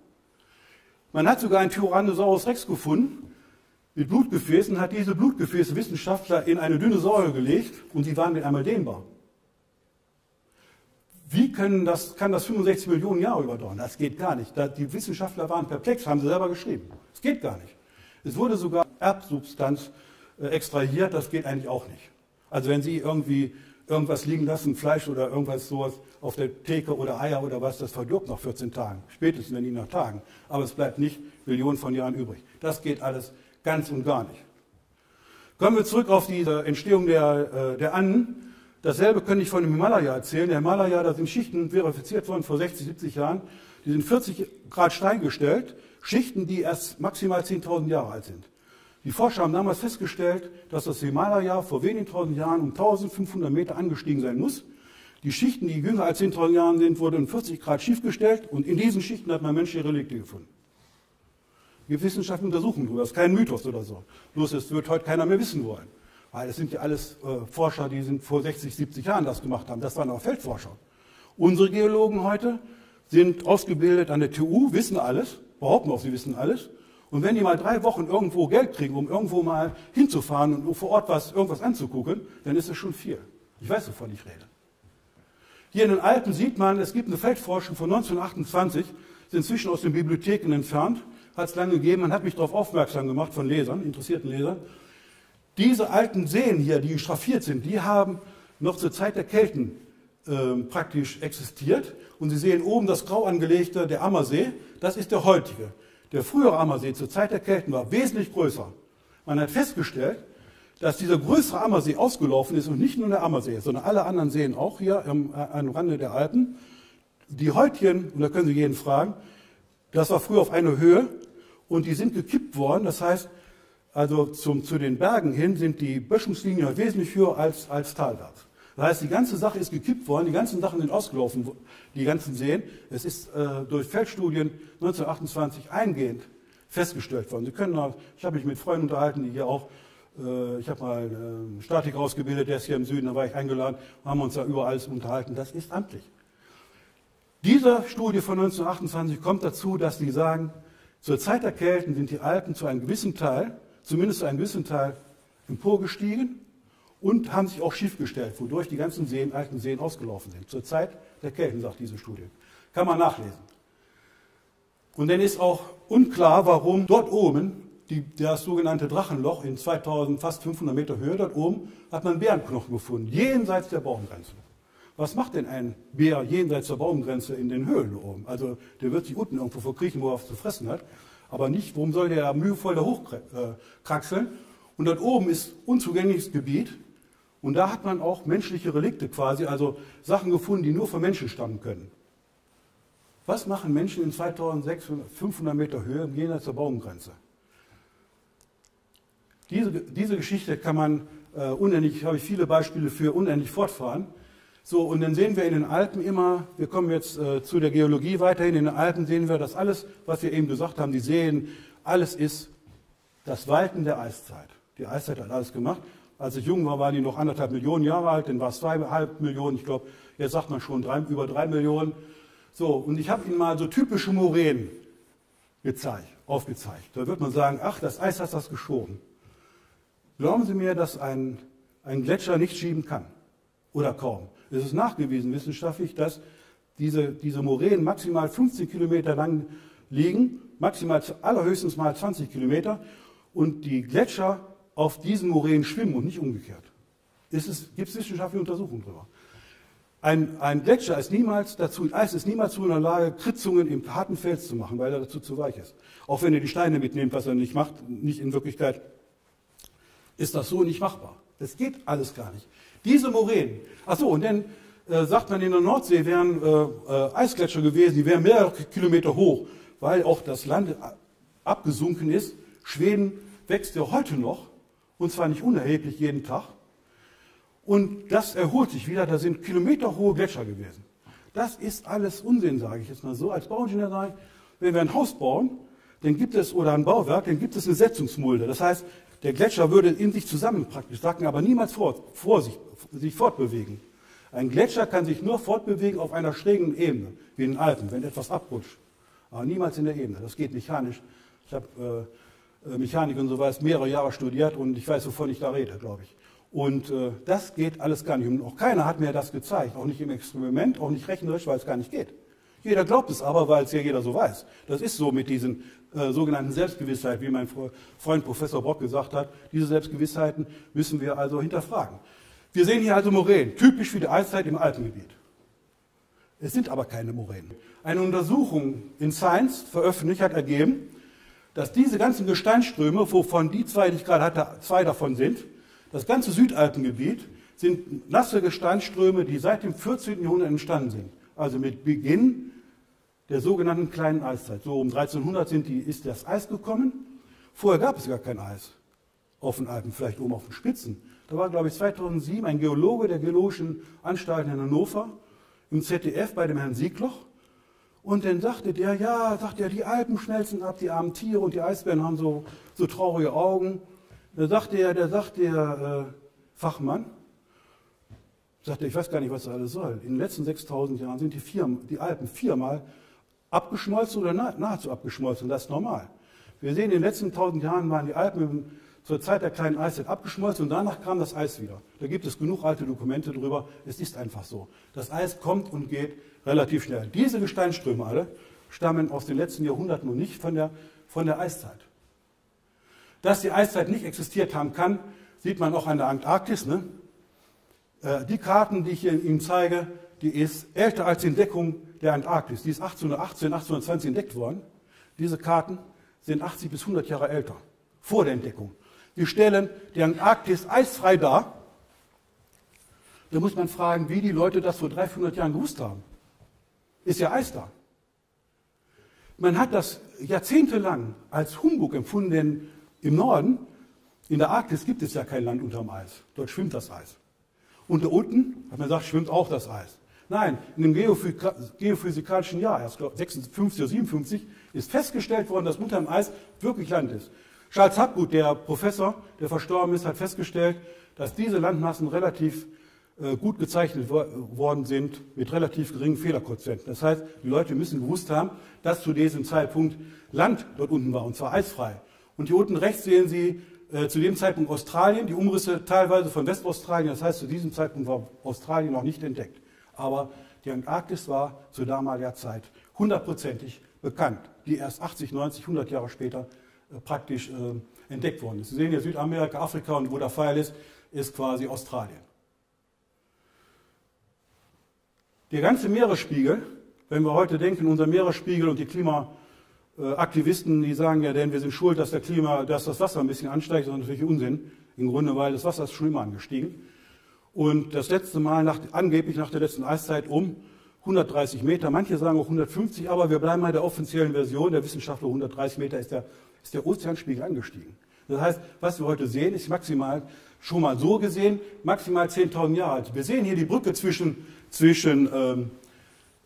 Man hat sogar einen Tyrannosaurus Rex gefunden, mit Blutgefäßen, hat diese Blutgefäße Wissenschaftler in eine dünne Säure gelegt und sie waren mit einmal dehnbar. Wie können das, kann das 65 Millionen Jahre überdauern? Das geht gar nicht. Die Wissenschaftler waren perplex, haben sie selber geschrieben. Es geht gar nicht. Es wurde sogar Erbsubstanz äh, extrahiert, das geht eigentlich auch nicht. Also wenn Sie irgendwie irgendwas liegen lassen, Fleisch oder irgendwas sowas auf der Theke oder Eier oder was, das verdirbt nach 14 Tagen, spätestens wenn nicht nach Tagen. Aber es bleibt nicht Millionen von Jahren übrig. Das geht alles ganz und gar nicht. Kommen wir zurück auf die Entstehung der, äh, der Anden. Dasselbe könnte ich von dem Himalaya erzählen. Der Himalaya, da sind Schichten verifiziert worden vor 60, 70 Jahren. Die sind 40 Grad Stein gestellt. Schichten, die erst maximal 10.000 Jahre alt sind. Die Forscher haben damals festgestellt, dass das Himalaya vor wenigen tausend Jahren um 1500 Meter angestiegen sein muss. Die Schichten, die jünger als 10.000 Jahre sind, wurden um 40 Grad schiefgestellt und in diesen Schichten hat man menschliche Relikte gefunden. Wir Wissenschaftler untersuchen das ist kein Mythos oder so. Bloß es wird heute keiner mehr wissen wollen. Weil es sind ja alles äh, Forscher, die sind vor 60, 70 Jahren das gemacht haben. Das waren auch Feldforscher. Unsere Geologen heute sind ausgebildet an der TU, wissen alles, behaupten auch, sie wissen alles. Und wenn die mal drei Wochen irgendwo Geld kriegen, um irgendwo mal hinzufahren und vor Ort was, irgendwas anzugucken, dann ist das schon viel. Ich weiß, wovon ich rede. Hier in den Alpen sieht man, es gibt eine Feldforschung von 1928, ist inzwischen aus den Bibliotheken entfernt, hat es lange gegeben, man hat mich darauf aufmerksam gemacht von Lesern, interessierten Lesern. Diese alten Seen hier, die schraffiert sind, die haben noch zur Zeit der Kelten äh, praktisch existiert. Und Sie sehen oben das grau angelegte, der Ammersee, das ist der heutige. Der frühere Ammersee zur Zeit der Kelten war wesentlich größer. Man hat festgestellt, dass dieser größere Ammersee ausgelaufen ist und nicht nur der Ammersee, sondern alle anderen Seen auch hier am, äh, am Rande der Alpen. Die heutigen, und da können Sie jeden fragen, das war früher auf einer Höhe und die sind gekippt worden. Das heißt, also zum, zu den Bergen hin sind die Böschungslinien wesentlich höher als, als talwärts. Das heißt, die ganze Sache ist gekippt worden, die ganzen Sachen sind ausgelaufen, die ganzen Seen. Es ist äh, durch Feldstudien 1928 eingehend festgestellt worden. Sie können ich habe mich mit Freunden unterhalten, die hier auch, äh, ich habe mal einen äh, Statiker ausgebildet, der ist hier im Süden, da war ich eingeladen, haben uns da über alles unterhalten. Das ist amtlich. Diese Studie von 1928 kommt dazu, dass die sagen, zur Zeit der Kelten sind die Alpen zu einem gewissen Teil, zumindest zu einem gewissen Teil, emporgestiegen und haben sich auch schiefgestellt, wodurch die ganzen Seen, alten Seen ausgelaufen sind. Zur Zeit der Kelten, sagt diese Studie. Kann man nachlesen. Und dann ist auch unklar, warum dort oben, die, das sogenannte Drachenloch in 2000, fast 500 Meter Höhe, dort oben hat man Bärenknochen gefunden, jenseits der Baumgrenze. Was macht denn ein Bär jenseits der Baumgrenze in den Höhlen oben? Also der wird sich unten irgendwo verkriechen, wo er was zu fressen hat. Aber nicht, warum soll der mühevoll da hochkraxeln? Und dort oben ist unzugängliches Gebiet. Und da hat man auch menschliche Relikte quasi, also Sachen gefunden, die nur von Menschen stammen können. Was machen Menschen in 2600, Meter Höhe jenseits der Baumgrenze? Diese, diese Geschichte kann man äh, unendlich, habe ich viele Beispiele für, unendlich fortfahren. So, und dann sehen wir in den Alpen immer, wir kommen jetzt äh, zu der Geologie weiterhin, in den Alpen sehen wir, dass alles, was wir eben gesagt haben, die Seen, alles ist das Walten der Eiszeit. Die Eiszeit hat alles gemacht. Als ich jung war, waren die noch anderthalb Millionen Jahre alt, dann war es zweieinhalb Millionen, ich glaube, jetzt sagt man schon drei, über drei Millionen. So, und ich habe Ihnen mal so typische Moränen gezeigt, aufgezeigt. Da wird man sagen, ach, das Eis hat das geschoben. Glauben Sie mir, dass ein, ein Gletscher nicht schieben kann. Oder kaum. Es ist nachgewiesen wissenschaftlich, dass diese, diese Moränen maximal 15 Kilometer lang liegen, maximal allerhöchstens mal 20 Kilometer und die Gletscher auf diesen Moränen schwimmen und nicht umgekehrt. Es gibt es wissenschaftliche Untersuchungen darüber. Ein, ein, Gletscher ist niemals dazu, Eis ist niemals zu in der Lage, Kritzungen im harten Fels zu machen, weil er dazu zu weich ist. Auch wenn er die Steine mitnimmt, was er nicht macht, nicht in Wirklichkeit, ist das so nicht machbar. Das geht alles gar nicht. Diese Moränen. Achso, und dann äh, sagt man, in der Nordsee wären äh, äh, Eisgletscher gewesen, die wären mehrere Kilometer hoch, weil auch das Land abgesunken ist. Schweden wächst ja heute noch, und zwar nicht unerheblich jeden Tag. Und das erholt sich wieder, da sind kilometerhohe Gletscher gewesen. Das ist alles Unsinn, sage ich jetzt mal so. Als Bauingenieur sage ich, wenn wir ein Haus bauen, dann gibt es, oder ein Bauwerk, dann gibt es eine Setzungsmulde. Das heißt, der Gletscher würde in sich zusammen praktisch sacken, aber niemals vor, vor sich, sich fortbewegen. Ein Gletscher kann sich nur fortbewegen auf einer schrägen Ebene, wie in den Alpen, wenn etwas abrutscht. Aber niemals in der Ebene. Das geht mechanisch. Ich habe äh, Mechanik und so was mehrere Jahre studiert und ich weiß, wovon ich da rede, glaube ich. Und äh, das geht alles gar nicht. Und auch keiner hat mir das gezeigt, auch nicht im Experiment, auch nicht rechnerisch, weil es gar nicht geht. Jeder glaubt es aber, weil es ja jeder so weiß. Das ist so mit diesen äh, sogenannten Selbstgewissheit, wie mein Freund Professor Brock gesagt hat. Diese Selbstgewissheiten müssen wir also hinterfragen. Wir sehen hier also Moränen, typisch für die Eiszeit im Alpengebiet. Es sind aber keine Moränen. Eine Untersuchung in Science veröffentlicht hat ergeben, dass diese ganzen Gesteinsströme, wovon die zwei, die ich gerade hatte, zwei davon sind, das ganze Südalpengebiet, sind nasse Gesteinsströme, die seit dem 14. Jahrhundert entstanden sind. Also mit Beginn der sogenannten kleinen Eiszeit. So um 1300 sind die, ist das Eis gekommen. Vorher gab es gar kein Eis auf den Alpen, vielleicht oben auf den Spitzen. Da war, glaube ich, 2007 ein Geologe der Geologischen Anstalt in Hannover im ZDF bei dem Herrn Siegloch. Und dann sagte der, ja, sagt er, die Alpen schmelzen ab, die armen Tiere und die Eisbären haben so, so traurige Augen. Da sagte er, der sagt der äh, Fachmann, sagte, ich weiß gar nicht, was das alles soll. In den letzten 6000 Jahren sind die, vier, die Alpen viermal abgeschmolzen oder nahezu abgeschmolzen. Das ist normal. Wir sehen, in den letzten 1000 Jahren waren die Alpen zur Zeit der kleinen Eiszeit abgeschmolzen und danach kam das Eis wieder. Da gibt es genug alte Dokumente darüber. Es ist einfach so. Das Eis kommt und geht relativ schnell. Diese Gesteinströme alle stammen aus den letzten Jahrhunderten und nicht von der, von der Eiszeit. Dass die Eiszeit nicht existiert haben kann, sieht man auch an der Antarktis. Ne? Äh, die Karten, die ich Ihnen zeige, die ist älter als die Entdeckung der Antarktis. Die ist 1818, 1820 entdeckt worden. Diese Karten sind 80 bis 100 Jahre älter, vor der Entdeckung. Wir stellen die Antarktis eisfrei dar. Da muss man fragen, wie die Leute das vor 300, 400 Jahren gewusst haben. Ist ja Eis da. Man hat das jahrzehntelang als Humbug empfunden, denn im Norden, in der Arktis, gibt es ja kein Land unterm Eis. Dort schwimmt das Eis. Und da unten, hat man gesagt, schwimmt auch das Eis. Nein, in dem geophysikalischen Jahr, erst 56 oder 57, ist festgestellt worden, dass unter dem Eis wirklich Land ist. Charles Hapgood, der Professor, der verstorben ist, hat festgestellt, dass diese Landmassen relativ äh, gut gezeichnet worden sind mit relativ geringen Fehlerquotienten. Das heißt, die Leute müssen gewusst haben, dass zu diesem Zeitpunkt Land dort unten war, und zwar eisfrei. Und hier unten rechts sehen Sie äh, zu dem Zeitpunkt Australien, die Umrisse teilweise von Westaustralien. Das heißt, zu diesem Zeitpunkt war Australien noch nicht entdeckt. Aber die Antarktis war zu damaliger Zeit hundertprozentig bekannt, die erst 80, 90, 100 Jahre später praktisch äh, entdeckt worden ist. Sie sehen hier Südamerika, Afrika und wo der Pfeil ist, ist quasi Australien. Der ganze Meeresspiegel, wenn wir heute denken, unser Meeresspiegel und die Klimaaktivisten, die sagen ja, denn wir sind schuld, dass, der Klima, dass das Wasser ein bisschen ansteigt, das ist natürlich Unsinn. Im Grunde, weil das Wasser ist schon immer angestiegen. Und das letzte Mal, nach, angeblich nach der letzten Eiszeit, um 130 Meter. Manche sagen auch 150, aber wir bleiben bei der offiziellen Version der Wissenschaftler. 130 Meter ist der, ist der Ozeanspiegel angestiegen. Das heißt, was wir heute sehen, ist maximal, schon mal so gesehen, maximal 10.000 Jahre alt. Wir sehen hier die Brücke zwischen, zwischen ähm,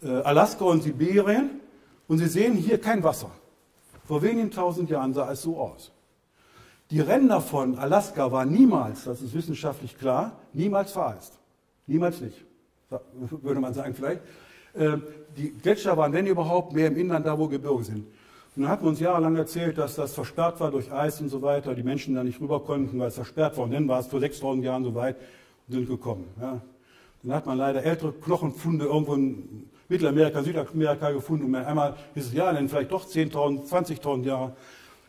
äh, Alaska und Sibirien und Sie sehen hier kein Wasser. Vor wenigen tausend Jahren sah es so aus. Die Ränder von Alaska waren niemals, das ist wissenschaftlich klar, niemals vereist. Niemals nicht, würde man sagen vielleicht. Ähm, die Gletscher waren, wenn überhaupt, mehr im Inland, da wo Gebirge sind. Dann hat man uns jahrelang erzählt, dass das versperrt war durch Eis und so weiter, die Menschen da nicht rüber konnten, weil es versperrt war. Und dann war es vor 6000 Jahren so weit und sind gekommen. Ja. Dann hat man leider ältere Knochenfunde irgendwo in Mittelamerika, Südamerika gefunden und einmal ist es ja, dann vielleicht doch 10.000, 20.000 Jahre.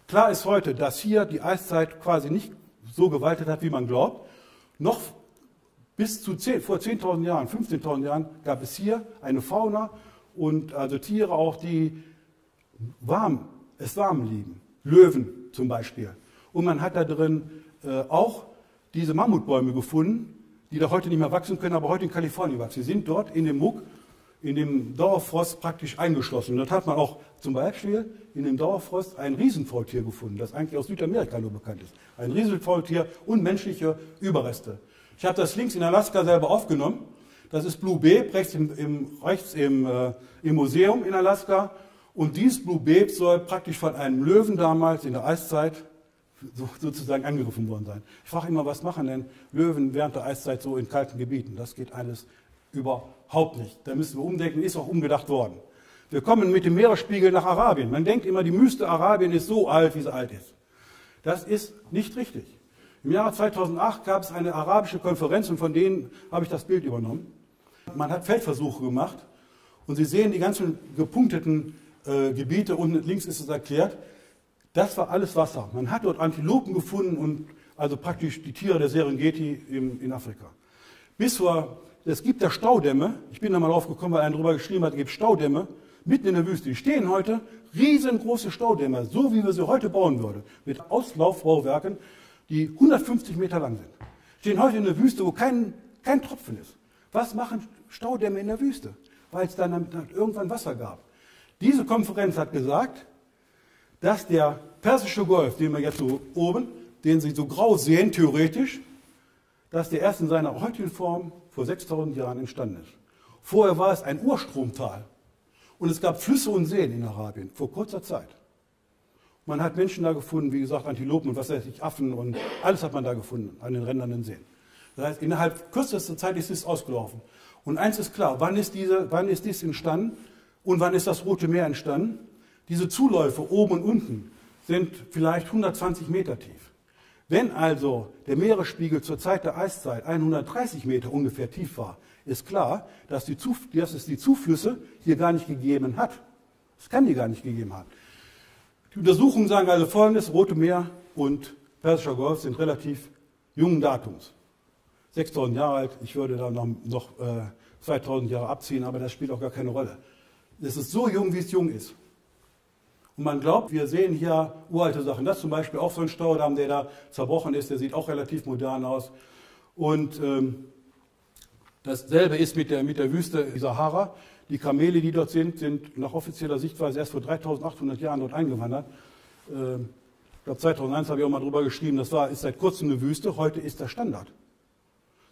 Klar ist heute, dass hier die Eiszeit quasi nicht so gewaltet hat, wie man glaubt. Noch bis zu 10, vor 10.000 Jahren, 15.000 Jahren gab es hier eine Fauna und also Tiere auch, die warm, es warm lieben. Löwen zum Beispiel. Und man hat da drin äh, auch diese Mammutbäume gefunden, die da heute nicht mehr wachsen können, aber heute in Kalifornien wachsen. Sie sind dort in dem Muck, in dem Dauerfrost praktisch eingeschlossen. Und dort hat man auch zum Beispiel in dem Dauerfrost ein Riesenfaultier gefunden, das eigentlich aus Südamerika nur bekannt ist. Ein Riesenfaultier und menschliche Überreste. Ich habe das links in Alaska selber aufgenommen. Das ist Blue Babe, rechts im, im rechts im, äh, im Museum in Alaska. Und dieses Blue Babe soll praktisch von einem Löwen damals in der Eiszeit so, sozusagen angegriffen worden sein. Ich frage immer, was machen denn Löwen während der Eiszeit so in kalten Gebieten? Das geht alles überhaupt nicht. Da müssen wir umdenken, ist auch umgedacht worden. Wir kommen mit dem Meeresspiegel nach Arabien. Man denkt immer, die Wüste Arabien ist so alt, wie sie alt ist. Das ist nicht richtig. Im Jahre 2008 gab es eine arabische Konferenz und von denen habe ich das Bild übernommen. Man hat Feldversuche gemacht und Sie sehen die ganzen gepunkteten äh, Gebiete unten links ist es erklärt. Das war alles Wasser. Man hat dort Antilopen gefunden und also praktisch die Tiere der Serengeti in, in Afrika. Bis vor, es gibt da Staudämme. Ich bin da mal drauf gekommen, weil einer darüber geschrieben hat, es gibt Staudämme mitten in der Wüste. Die stehen heute riesengroße Staudämme, so wie wir sie heute bauen würden, mit Auslaufbauwerken die 150 Meter lang sind. Stehen heute in der Wüste, wo kein, kein Tropfen ist. Was machen Staudämme in der Wüste? Weil es dann irgendwann Wasser gab. Diese Konferenz hat gesagt, dass der Persische Golf, den wir jetzt so oben, den Sie so grau sehen, theoretisch, dass der erst in seiner heutigen Form vor 6000 Jahren entstanden ist. Vorher war es ein Urstromtal. Und es gab Flüsse und Seen in Arabien vor kurzer Zeit. Man hat Menschen da gefunden, wie gesagt, Antilopen und was weiß ich, Affen und alles hat man da gefunden an den Rändern den Seen. Das heißt, innerhalb kürzester Zeit ist es ausgelaufen. Und eins ist klar, wann ist, diese, wann ist dies entstanden und wann ist das Rote Meer entstanden? Diese Zuläufe oben und unten sind vielleicht 120 Meter tief. Wenn also der Meeresspiegel zur Zeit der Eiszeit 130 Meter ungefähr tief war, ist klar, dass, die dass es die Zuflüsse hier gar nicht gegeben hat. Es kann die gar nicht gegeben haben. Die Untersuchungen sagen also folgendes, Rote Meer und Persischer Golf sind relativ jungen Datums. 6000 Jahre alt, ich würde da noch, noch äh, 2000 Jahre abziehen, aber das spielt auch gar keine Rolle. Es ist so jung, wie es jung ist. Und man glaubt, wir sehen hier uralte Sachen. Das ist zum Beispiel auch so ein Staudamm, der da zerbrochen ist, der sieht auch relativ modern aus. Und ähm, dasselbe ist mit der, mit der Wüste Sahara. Die Kamele, die dort sind, sind nach offizieller Sichtweise erst vor 3800 Jahren dort eingewandert. Ähm, ich glaube, 2001 habe ich auch mal drüber geschrieben, das war, ist seit kurzem eine Wüste, heute ist der Standard.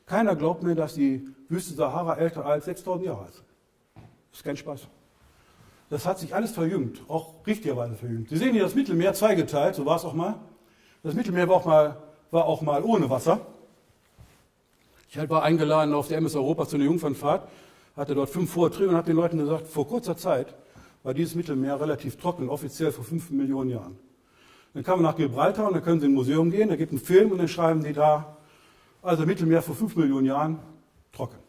Keiner glaubt mir, dass die Wüste Sahara älter als 6000 Jahre ist. Das ist kein Spaß. Das hat sich alles verjüngt, auch richtigerweise verjüngt. Sie sehen hier das Mittelmeer zweigeteilt, so war es auch mal. Das Mittelmeer war auch mal, war auch mal ohne Wasser. Ich war eingeladen auf der MS Europa zu einer Jungfernfahrt hatte dort fünf Vorträge und hat den Leuten gesagt, vor kurzer Zeit war dieses Mittelmeer relativ trocken, offiziell vor fünf Millionen Jahren. Dann kam man nach Gibraltar und dann können Sie in ein Museum gehen, da gibt es einen Film und dann schreiben die da, also Mittelmeer vor fünf Millionen Jahren, trocken.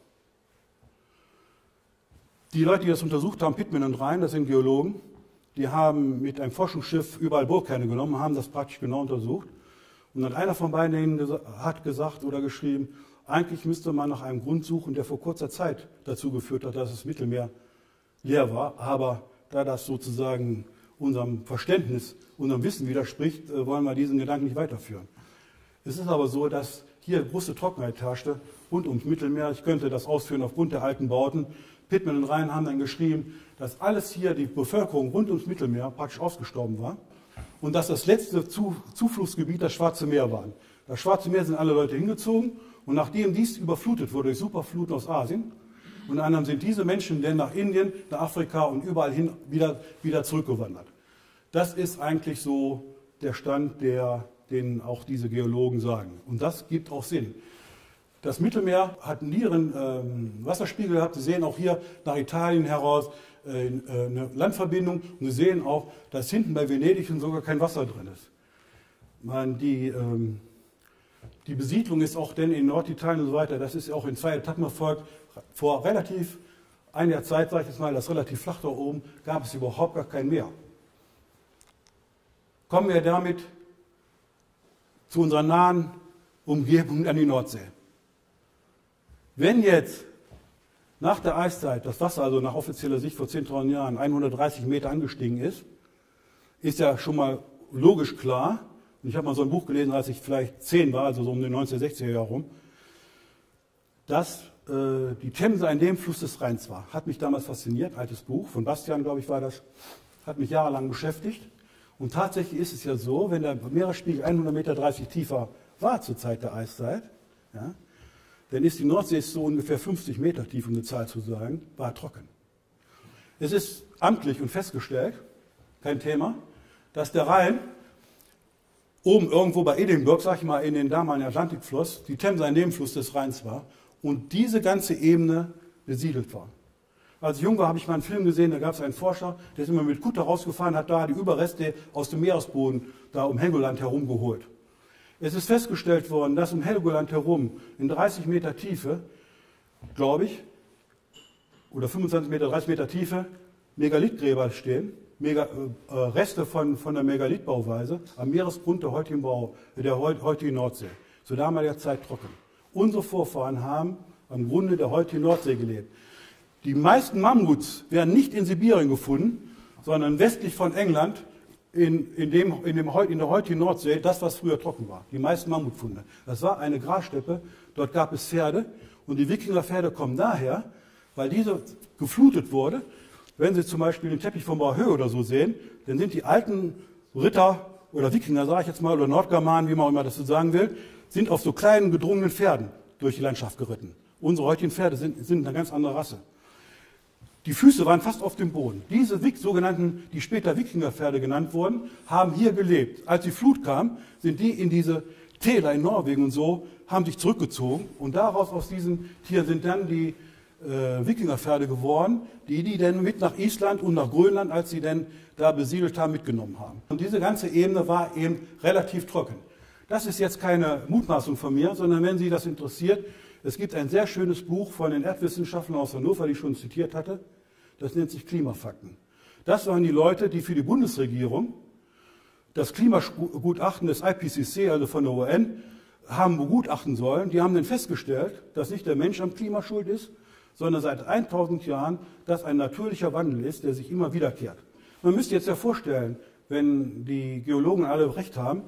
Die Leute, die das untersucht haben, Pittman und Rhein, das sind Geologen, die haben mit einem Forschungsschiff überall Bohrkerne genommen, haben das praktisch genau untersucht. Und dann einer von beiden hat gesagt oder geschrieben, eigentlich müsste man nach einem Grund suchen, der vor kurzer Zeit dazu geführt hat, dass das Mittelmeer leer war. Aber da das sozusagen unserem Verständnis, unserem Wissen widerspricht, äh, wollen wir diesen Gedanken nicht weiterführen. Es ist aber so, dass hier große Trockenheit herrschte rund ums Mittelmeer. Ich könnte das ausführen aufgrund der alten Bauten. Pittman und Rhein haben dann geschrieben, dass alles hier, die Bevölkerung rund ums Mittelmeer praktisch ausgestorben war und dass das letzte Zuflussgebiet das Schwarze Meer war. Das Schwarze Meer sind alle Leute hingezogen und nachdem dies überflutet wurde durch Superfluten aus Asien, unter anderem sind diese Menschen dann nach Indien, nach Afrika und überall hin wieder, wieder zurückgewandert. Das ist eigentlich so der Stand, der, den auch diese Geologen sagen. Und das gibt auch Sinn. Das Mittelmeer hat einen niederen ähm, Wasserspiegel gehabt. Sie sehen auch hier nach Italien heraus äh, äh eine Landverbindung. Und Sie sehen auch, dass hinten bei Venedig sogar kein Wasser drin ist. Man, die, ähm, die Besiedlung ist auch denn in Norditalien und so weiter, das ist auch in zwei Etappen erfolgt. Vor relativ einiger Zeit, sage ich jetzt mal, das relativ flach da oben, gab es überhaupt gar kein Meer. Kommen wir damit zu unserer nahen Umgebung an die Nordsee. Wenn jetzt nach der Eiszeit das Wasser also nach offizieller Sicht vor 10.000 Jahren 130 Meter angestiegen ist, ist ja schon mal logisch klar, und ich habe mal so ein Buch gelesen, als ich vielleicht zehn war, also so um den 1960er Jahr herum, dass äh, die Themse ein Nebenfluss des Rheins war. Hat mich damals fasziniert, altes Buch, von Bastian, glaube ich, war das, hat mich jahrelang beschäftigt. Und tatsächlich ist es ja so, wenn der Meeresspiegel 100 Meter 30 tiefer war zur Zeit der Eiszeit, ja, dann ist die Nordsee so ungefähr 50 Meter tief, um eine Zahl zu sagen, war trocken. Es ist amtlich und festgestellt, kein Thema, dass der Rhein oben irgendwo bei Edinburgh, sag ich mal, in den damaligen Atlantikfluss, die Themse ein Nebenfluss des Rheins war und diese ganze Ebene besiedelt war. Als ich jung war, habe ich mal einen Film gesehen, da gab es einen Forscher, der ist immer mit Kutter rausgefahren, hat da die Überreste aus dem Meeresboden da um Helgoland herum geholt. Es ist festgestellt worden, dass um Helgoland herum in 30 Meter Tiefe, glaube ich, oder 25 Meter, 30 Meter Tiefe, Megalithgräber stehen, Mega, äh, Reste von, von der Megalithbauweise am Meeresgrund der heutigen, Bau, der heutigen Nordsee. Zu damaliger Zeit trocken. Unsere Vorfahren haben am Grunde der heutigen Nordsee gelebt. Die meisten Mammuts werden nicht in Sibirien gefunden, sondern westlich von England in, in, dem, in, dem, in der heutigen Nordsee, das, was früher trocken war. Die meisten Mammutfunde. Das war eine Grassteppe, dort gab es Pferde und die Wikingerpferde kommen daher, weil diese geflutet wurde wenn Sie zum Beispiel den Teppich von Bahö oder so sehen, dann sind die alten Ritter oder Wikinger, sage ich jetzt mal, oder Nordgermanen, wie man auch immer das so sagen will, sind auf so kleinen gedrungenen Pferden durch die Landschaft geritten. Unsere heutigen Pferde sind, sind eine ganz andere Rasse. Die Füße waren fast auf dem Boden. Diese sogenannten, die später Wikingerpferde genannt wurden, haben hier gelebt. Als die Flut kam, sind die in diese Täler in Norwegen und so, haben sich zurückgezogen. Und daraus, aus diesen Tieren sind dann die äh, Wikingerpferde geworden, die die dann mit nach Island und nach Grönland, als sie dann da besiedelt haben, mitgenommen haben. Und diese ganze Ebene war eben relativ trocken. Das ist jetzt keine Mutmaßung von mir, sondern wenn Sie das interessiert, es gibt ein sehr schönes Buch von den Erdwissenschaftlern aus Hannover, die ich schon zitiert hatte. Das nennt sich Klimafakten. Das waren die Leute, die für die Bundesregierung das Klimagutachten des IPCC, also von der UN, haben begutachten sollen. Die haben dann festgestellt, dass nicht der Mensch am Klima schuld ist, sondern seit 1000 Jahren das ein natürlicher Wandel ist, der sich immer wiederkehrt. Man müsste jetzt ja vorstellen, wenn die Geologen alle recht haben,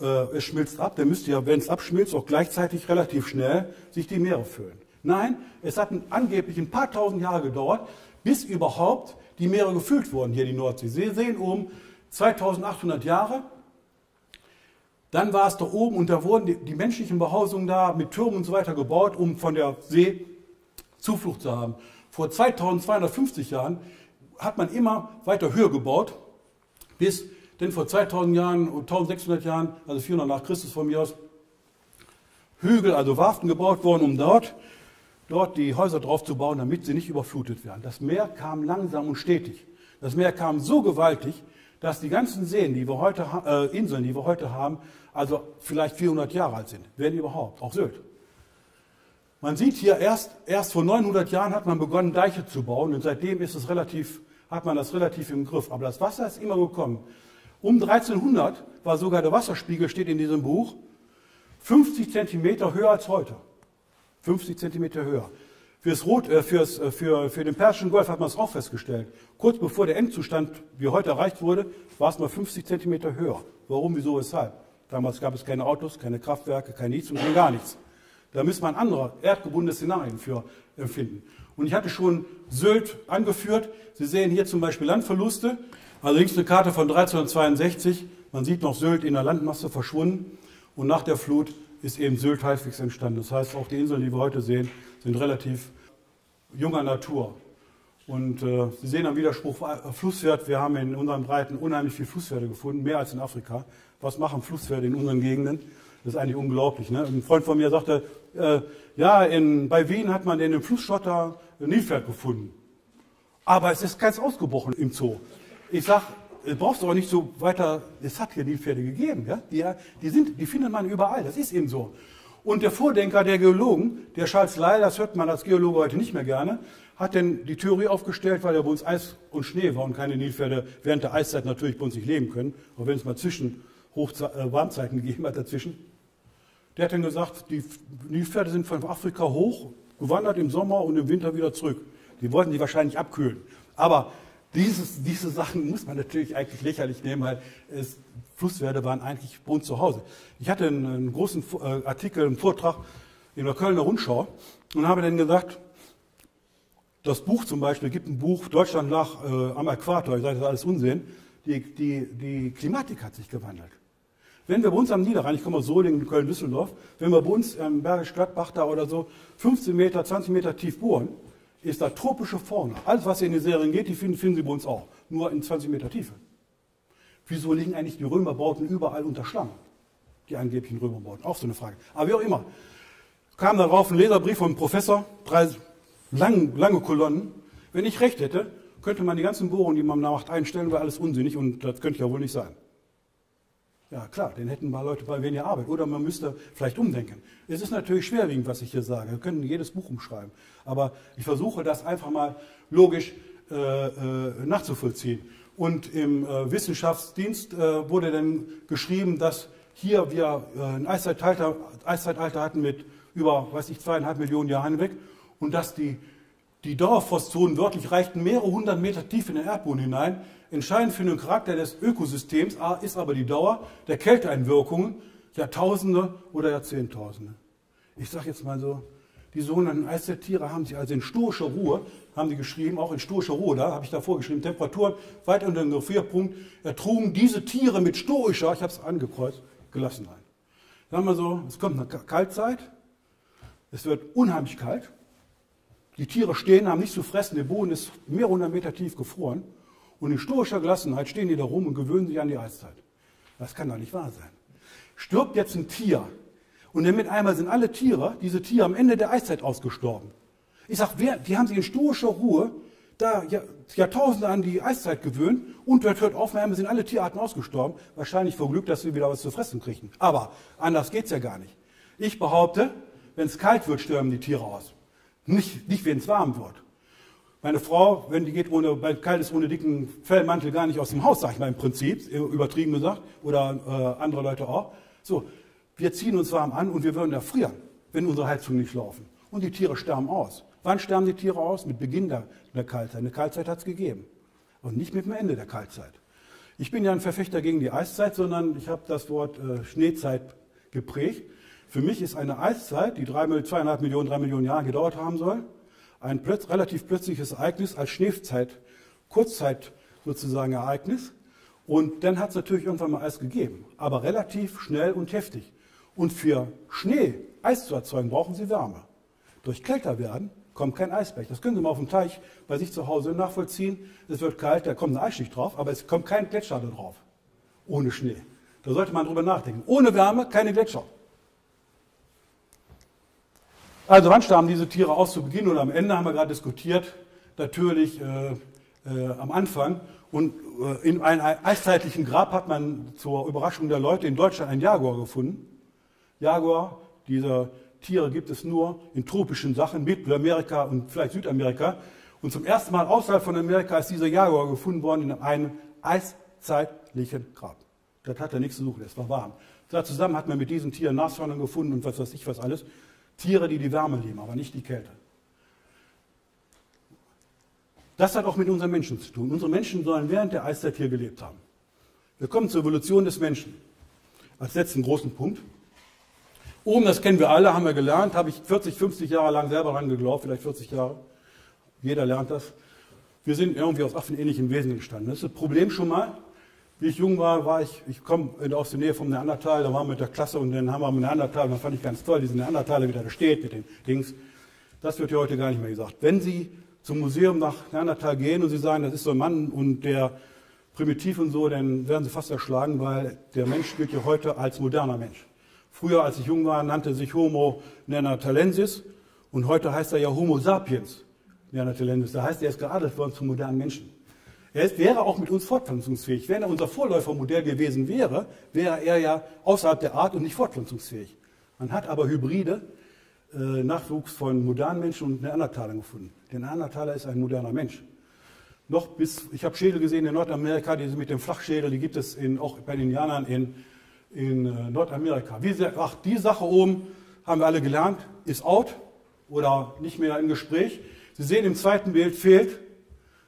äh, es schmilzt ab, dann müsste ja, wenn es abschmilzt, auch gleichzeitig relativ schnell sich die Meere füllen. Nein, es hat angeblich ein paar tausend Jahre gedauert, bis überhaupt die Meere gefüllt wurden, hier die Nordsee. Sie sehen oben 2800 Jahre, dann war es da oben und da wurden die, die menschlichen Behausungen da mit Türmen und so weiter gebaut, um von der See Zuflucht zu haben. Vor 2250 Jahren hat man immer weiter höher gebaut, bis denn vor 2000 Jahren, 1600 Jahren, also 400 nach Christus von mir aus, Hügel, also Warften gebaut worden, um dort, dort die Häuser drauf zu bauen, damit sie nicht überflutet werden. Das Meer kam langsam und stetig. Das Meer kam so gewaltig, dass die ganzen Seen, die wir heute, äh, Inseln, die wir heute haben, also vielleicht 400 Jahre alt sind, werden überhaupt, auch Sylt. Man sieht hier, erst, erst vor 900 Jahren hat man begonnen, Deiche zu bauen und seitdem ist es relativ, hat man das relativ im Griff. Aber das Wasser ist immer gekommen. Um 1300 war sogar der Wasserspiegel, steht in diesem Buch, 50 Zentimeter höher als heute. 50 Zentimeter höher. Fürs Rot, äh, fürs, äh, für, für den Persischen Golf hat man es auch festgestellt. Kurz bevor der Endzustand, wie heute erreicht wurde, war es mal 50 Zentimeter höher. Warum, wieso, weshalb? Damals gab es keine Autos, keine Kraftwerke, kein nichts und gar nichts. Da müsste man andere erdgebundene Szenarien für empfinden. Und ich hatte schon Sylt angeführt. Sie sehen hier zum Beispiel Landverluste. Also links eine Karte von 1362. Man sieht noch Sylt in der Landmasse verschwunden. Und nach der Flut ist eben Sylt halbwegs entstanden. Das heißt, auch die Inseln, die wir heute sehen, sind relativ junger Natur. Und äh, Sie sehen am Widerspruch äh, Flusspferd. Wir haben in unseren Breiten unheimlich viele Flusspferde gefunden, mehr als in Afrika. Was machen Flusspferde in unseren Gegenden? Das ist eigentlich unglaublich. Ne? Ein Freund von mir sagte, äh, ja, in, bei Wien hat man in dem Flussschotter ein Nilpferd gefunden. Aber es ist keins ausgebrochen im Zoo. Ich sage, brauchst du aber nicht so weiter, es hat hier Nilpferde gegeben. Ja? Die, die, sind, die findet man überall, das ist eben so. Und der Vordenker der Geologen, der Charles Lyell, das hört man als Geologe heute nicht mehr gerne, hat denn die Theorie aufgestellt, weil ja bei uns Eis und Schnee war und keine Nilpferde während der Eiszeit natürlich bei uns nicht leben können, auch wenn es mal zwischen Hoch äh, Warmzeiten gegeben hat dazwischen. Der hat dann gesagt, die Nilpferde sind von Afrika hoch, gewandert im Sommer und im Winter wieder zurück. Die wollten die wahrscheinlich abkühlen. Aber dieses, diese Sachen muss man natürlich eigentlich lächerlich nehmen, weil es, Flusspferde waren eigentlich bei uns zu Hause. Ich hatte einen, einen großen äh, Artikel, einen Vortrag in der Kölner Rundschau und habe dann gesagt, das Buch zum Beispiel, gibt ein Buch, Deutschland nach äh, am Äquator, ich sage das alles Unsinn, die, die, die Klimatik hat sich gewandelt. Wenn wir bei uns am Niederrhein, ich komme aus Solingen, Köln, Düsseldorf, wenn wir bei uns im Bergisch Gladbach da oder so 15 Meter, 20 Meter tief bohren, ist da tropische Fauna. Alles, was in die Serien geht, die finden, finden Sie bei uns auch. Nur in 20 Meter Tiefe. Wieso liegen eigentlich die Römerbauten überall unter Schlamm? Die angeblichen Römerbauten. Auch so eine Frage. Aber wie auch immer. Kam darauf ein Leserbrief vom Professor, drei lang, lange Kolonnen. Wenn ich recht hätte, könnte man die ganzen Bohrungen, die man macht, einstellen, wäre alles unsinnig und das könnte ja wohl nicht sein. Ja, klar, dann hätten mal Leute bei weniger Arbeit. Oder man müsste vielleicht umdenken. Es ist natürlich schwerwiegend, was ich hier sage. Wir können jedes Buch umschreiben. Aber ich versuche das einfach mal logisch äh, äh, nachzuvollziehen. Und im äh, Wissenschaftsdienst äh, wurde dann geschrieben, dass hier wir äh, ein Eiszeitalter, Eiszeitalter hatten mit über, weiß ich, zweieinhalb Millionen Jahren hinweg und dass die, die Dauerfrostzonen wörtlich reichten mehrere hundert Meter tief in den Erdboden hinein Entscheidend für den Charakter des Ökosystems ist aber die Dauer der Kälteeinwirkungen, Jahrtausende oder Jahrzehntausende. Ich sage jetzt mal so, die sogenannten Eiszeittiere haben sich also in stoischer Ruhe, haben sie geschrieben, auch in stoischer Ruhe, da habe ich davor geschrieben, Temperaturen weit unter dem Gefrierpunkt, ertrugen diese Tiere mit stoischer, ich habe es angekreuzt, Gelassenheit. Sagen wir so, es kommt eine Kaltzeit, es wird unheimlich kalt, die Tiere stehen, haben nichts zu fressen, der Boden ist mehrere hundert Meter tief gefroren und in stoischer Gelassenheit stehen die da rum und gewöhnen sich an die Eiszeit. Das kann doch nicht wahr sein. Stirbt jetzt ein Tier und dann mit einmal sind alle Tiere, diese Tiere am Ende der Eiszeit ausgestorben. Ich sage, wer, die haben sich in stoischer Ruhe da Jahrtausende an die Eiszeit gewöhnt und dort hört auf, einmal sind alle Tierarten ausgestorben. Wahrscheinlich vor Glück, dass sie wieder was zu fressen kriegen. Aber anders geht's ja gar nicht. Ich behaupte, wenn es kalt wird, sterben die Tiere aus. Nicht, nicht wenn es warm wird. Meine Frau, wenn die geht ohne, bei kalt ist ohne dicken Fellmantel gar nicht aus dem Haus, sag ich mal im Prinzip, übertrieben gesagt, oder äh, andere Leute auch. So, wir ziehen uns warm an und wir würden erfrieren, wenn unsere Heizungen nicht laufen. Und die Tiere sterben aus. Wann sterben die Tiere aus? Mit Beginn der, der Kaltzeit. Eine Kaltzeit hat es gegeben. Und nicht mit dem Ende der Kaltzeit. Ich bin ja ein Verfechter gegen die Eiszeit, sondern ich habe das Wort äh, Schneezeit geprägt. Für mich ist eine Eiszeit, die drei, zweieinhalb Millionen, drei Millionen Jahre gedauert haben soll, ein plötz relativ plötzliches Ereignis als Schneezeit, Kurzzeit sozusagen Ereignis. Und dann hat es natürlich irgendwann mal Eis gegeben, aber relativ schnell und heftig. Und für Schnee, Eis zu erzeugen, brauchen Sie Wärme. Durch kälter werden kommt kein Eisberg. Das können Sie mal auf dem Teich bei sich zu Hause nachvollziehen. Es wird kalt, da kommt ein Eisschicht drauf, aber es kommt kein Gletscher da drauf. Ohne Schnee. Da sollte man drüber nachdenken. Ohne Wärme keine Gletscher. Also wann starben diese Tiere aus zu Beginn oder am Ende, haben wir gerade diskutiert. Natürlich äh, äh, am Anfang. Und äh, in einem eiszeitlichen Grab hat man zur Überraschung der Leute in Deutschland einen Jaguar gefunden. Jaguar, diese Tiere gibt es nur in tropischen Sachen, Mittelamerika und vielleicht Südamerika. Und zum ersten Mal außerhalb von Amerika ist dieser Jaguar gefunden worden in einem eiszeitlichen Grab. Das hat er nichts zu suchen, es war warm. Da zusammen hat man mit diesen Tieren Nashörner gefunden und was weiß ich was alles. Tiere, die die Wärme lieben, aber nicht die Kälte. Das hat auch mit unseren Menschen zu tun. Unsere Menschen sollen während der Eiszeit hier gelebt haben. Wir kommen zur Evolution des Menschen. Als letzten großen Punkt. Oben, das kennen wir alle, haben wir gelernt, habe ich 40, 50 Jahre lang selber dran geglaubt, vielleicht 40 Jahre. Jeder lernt das. Wir sind irgendwie aus affenähnlichen Wesen entstanden. Das ist das Problem schon mal. Wie ich jung war, war ich, ich komme aus der Nähe vom Neandertal, da waren wir mit der Klasse und dann haben wir mit Neandertal, das fand ich ganz toll, diesen Neandertaler wieder da steht mit den Dings. Das wird ja heute gar nicht mehr gesagt. Wenn Sie zum Museum nach Neandertal gehen und Sie sagen, das ist so ein Mann und der primitiv und so, dann werden Sie fast erschlagen, weil der Mensch gilt ja heute als moderner Mensch. Früher, als ich jung war, nannte sich Homo neanderthalensis und heute heißt er ja Homo sapiens neanderthalensis. Das heißt, er ist geadelt worden zum modernen Menschen. Er wäre auch mit uns fortpflanzungsfähig. Wenn er unser Vorläufermodell gewesen wäre, wäre er ja außerhalb der Art und nicht fortpflanzungsfähig. Man hat aber Hybride, äh, Nachwuchs von modernen Menschen und Neandertalern gefunden. Der Neandertaler ist ein moderner Mensch. Noch bis, ich habe Schädel gesehen in Nordamerika, die mit dem Flachschädel, die gibt es in, auch bei den Indianern in, in äh, Nordamerika. Wie, ach, die Sache oben haben wir alle gelernt, ist out oder nicht mehr im Gespräch. Sie sehen im zweiten Bild fehlt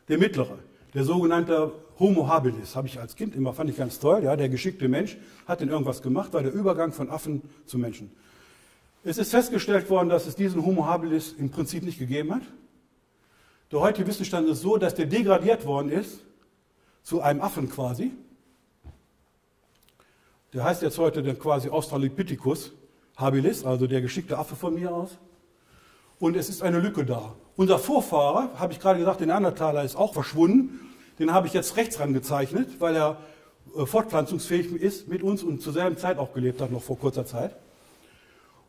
der mittlere, der sogenannte Homo habilis. Habe ich als Kind immer, fand ich ganz toll. Ja, der geschickte Mensch hat denn irgendwas gemacht, war der Übergang von Affen zu Menschen. Es ist festgestellt worden, dass es diesen Homo habilis im Prinzip nicht gegeben hat. Der heutige Wissensstand ist so, dass der degradiert worden ist zu einem Affen quasi. Der heißt jetzt heute der quasi Australopithecus habilis, also der geschickte Affe von mir aus. Und es ist eine Lücke da. Unser Vorfahrer, habe ich gerade gesagt, der Neandertaler ist auch verschwunden. Den habe ich jetzt rechts gezeichnet, weil er äh, fortpflanzungsfähig ist mit uns und zur selben Zeit auch gelebt hat, noch vor kurzer Zeit.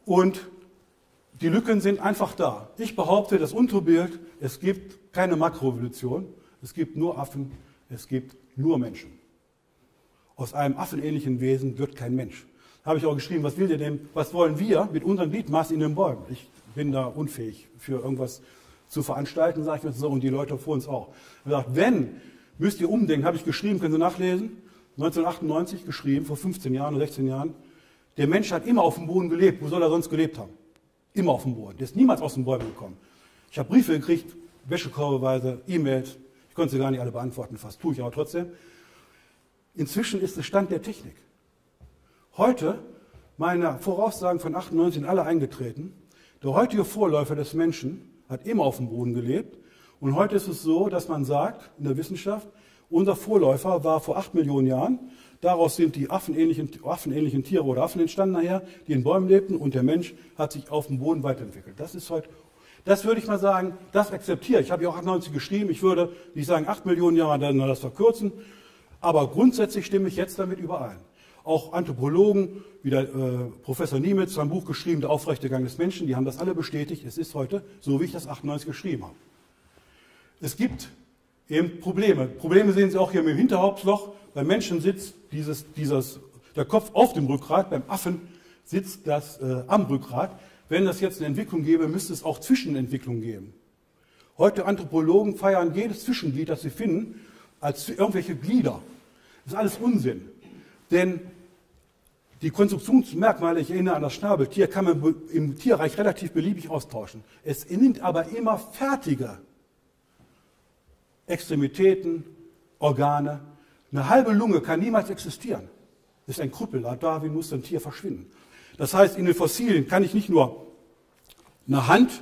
Und die Lücken sind einfach da. Ich behaupte, das Unterbild, es gibt keine Makroevolution, es gibt nur Affen, es gibt nur Menschen. Aus einem affenähnlichen Wesen wird kein Mensch. Da habe ich auch geschrieben, was will denn, was wollen wir mit unseren Gliedmaßen in den Bäumen? Ich bin da unfähig für irgendwas zu veranstalten, sage ich mir so, und die Leute vor uns auch. Habe gesagt, wenn, müsst ihr umdenken, habe ich geschrieben, können Sie nachlesen, 1998 geschrieben, vor 15 Jahren oder 16 Jahren, der Mensch hat immer auf dem Boden gelebt. Wo soll er sonst gelebt haben? Immer auf dem Boden. Der ist niemals aus den Bäumen gekommen. Ich habe Briefe gekriegt, Wäschekorbeweise, E-Mails. Ich konnte sie gar nicht alle beantworten, fast tue ich aber trotzdem. Inzwischen ist es Stand der Technik. Heute, meine Voraussagen von 98 sind alle eingetreten. Der heutige Vorläufer des Menschen hat immer auf dem Boden gelebt. Und heute ist es so, dass man sagt, in der Wissenschaft, unser Vorläufer war vor acht Millionen Jahren Daraus sind die affenähnlichen, affenähnlichen Tiere oder Affen entstanden nachher, die in Bäumen lebten und der Mensch hat sich auf dem Boden weiterentwickelt. Das ist heute, das würde ich mal sagen, das akzeptiere ich. habe ja auch 98 geschrieben, ich würde nicht sagen 8 Millionen Jahre, dann das verkürzen, aber grundsätzlich stimme ich jetzt damit überein. Auch Anthropologen, wie der äh, Professor Niemitz, ein Buch geschrieben, Der aufrechte Gang des Menschen, die haben das alle bestätigt. Es ist heute so, wie ich das 98 geschrieben habe. Es gibt eben Probleme. Probleme sehen Sie auch hier im Hinterhauptloch. Beim Menschen sitzt dieses, dieses, der Kopf auf dem Rückgrat, beim Affen sitzt das äh, am Rückgrat. Wenn das jetzt eine Entwicklung gäbe, müsste es auch Zwischenentwicklung geben. Heute Anthropologen feiern jedes Zwischenglied, das sie finden, als irgendwelche Glieder. Das ist alles Unsinn. Denn die Konstruktionsmerkmale, ich erinnere an das Schnabeltier, kann man im Tierreich relativ beliebig austauschen. Es nimmt aber immer fertige Extremitäten, Organe, eine halbe Lunge kann niemals existieren. Das ist ein Krüppel, Darwin muss ein Tier verschwinden. Das heißt, in den Fossilien kann ich nicht nur eine Hand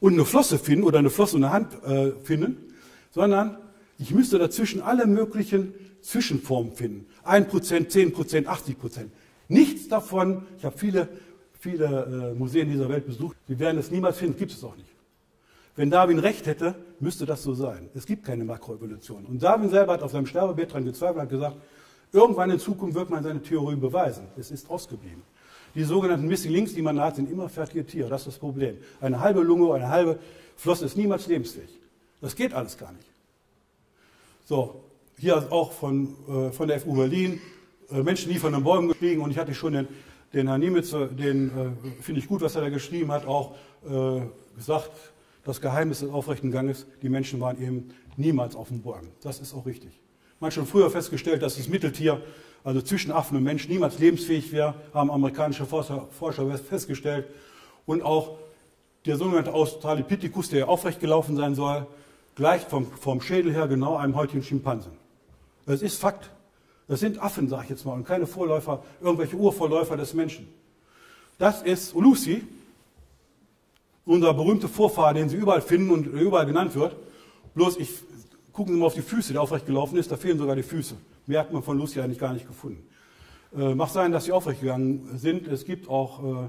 und eine Flosse finden oder eine Flosse und eine Hand äh, finden, sondern ich müsste dazwischen alle möglichen Zwischenformen finden. 1%, 10%, 80%. Nichts davon, ich habe viele, viele äh, Museen dieser Welt besucht, wir werden es niemals finden, gibt es auch nicht. Wenn Darwin recht hätte, müsste das so sein. Es gibt keine Makroevolution. Und Darwin selber hat auf seinem Sterbebett daran gezweifelt und gesagt, irgendwann in Zukunft wird man seine Theorie beweisen. Es ist ausgeblieben. Die sogenannten Missing Links, die man hat, sind immer fertige Tiere. Das ist das Problem. Eine halbe Lunge, eine halbe Flosse ist niemals lebensfähig. Das geht alles gar nicht. So, hier auch von, äh, von der FU Berlin, äh, Menschen, die von den Bäumen gestiegen und ich hatte schon den, den Herrn Niemitz, den äh, finde ich gut, was er da geschrieben hat, auch äh, gesagt, das Geheimnis des aufrechten Ganges, die Menschen waren eben niemals auf dem Boden. Das ist auch richtig. Man hat schon früher festgestellt, dass das Mitteltier, also zwischen Affen und Mensch, niemals lebensfähig wäre, haben amerikanische Forscher, Forscher festgestellt. und auch der sogenannte Australopithecus, der aufrecht gelaufen sein soll, gleicht vom, vom Schädel her genau einem heutigen Schimpansen. Das ist Fakt. Das sind Affen, sage ich jetzt mal, und keine Vorläufer, irgendwelche Urvorläufer des Menschen. Das ist Lucy, unser berühmter Vorfahr, den Sie überall finden und überall genannt wird. Bloß ich gucken Sie mal auf die Füße, der aufrecht gelaufen ist, da fehlen sogar die Füße. Mehr hat man von Lucy eigentlich gar nicht gefunden. Äh, mag sein, dass sie aufrecht gegangen sind. Es gibt auch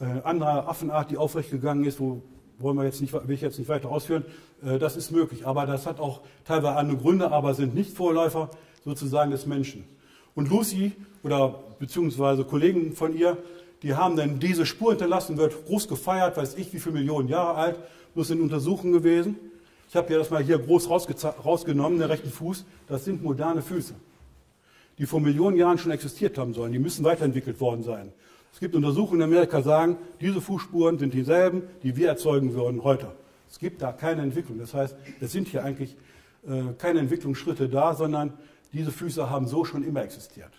äh, äh, andere Affenart, die aufrecht gegangen ist, wo wollen wir jetzt nicht, will ich jetzt nicht weiter ausführen. Äh, das ist möglich, aber das hat auch teilweise andere Gründe, aber sind nicht Vorläufer sozusagen des Menschen. Und Lucy oder beziehungsweise Kollegen von ihr, die haben dann diese Spur hinterlassen, wird groß gefeiert, weiß ich wie viele Millionen Jahre alt, muss in Untersuchungen gewesen. Ich habe ja das mal hier groß rausgenommen, den rechten Fuß. Das sind moderne Füße, die vor Millionen Jahren schon existiert haben sollen. Die müssen weiterentwickelt worden sein. Es gibt Untersuchungen in Amerika, die sagen, diese Fußspuren sind dieselben, die wir erzeugen würden heute. Es gibt da keine Entwicklung. Das heißt, es sind hier eigentlich äh, keine Entwicklungsschritte da, sondern diese Füße haben so schon immer existiert.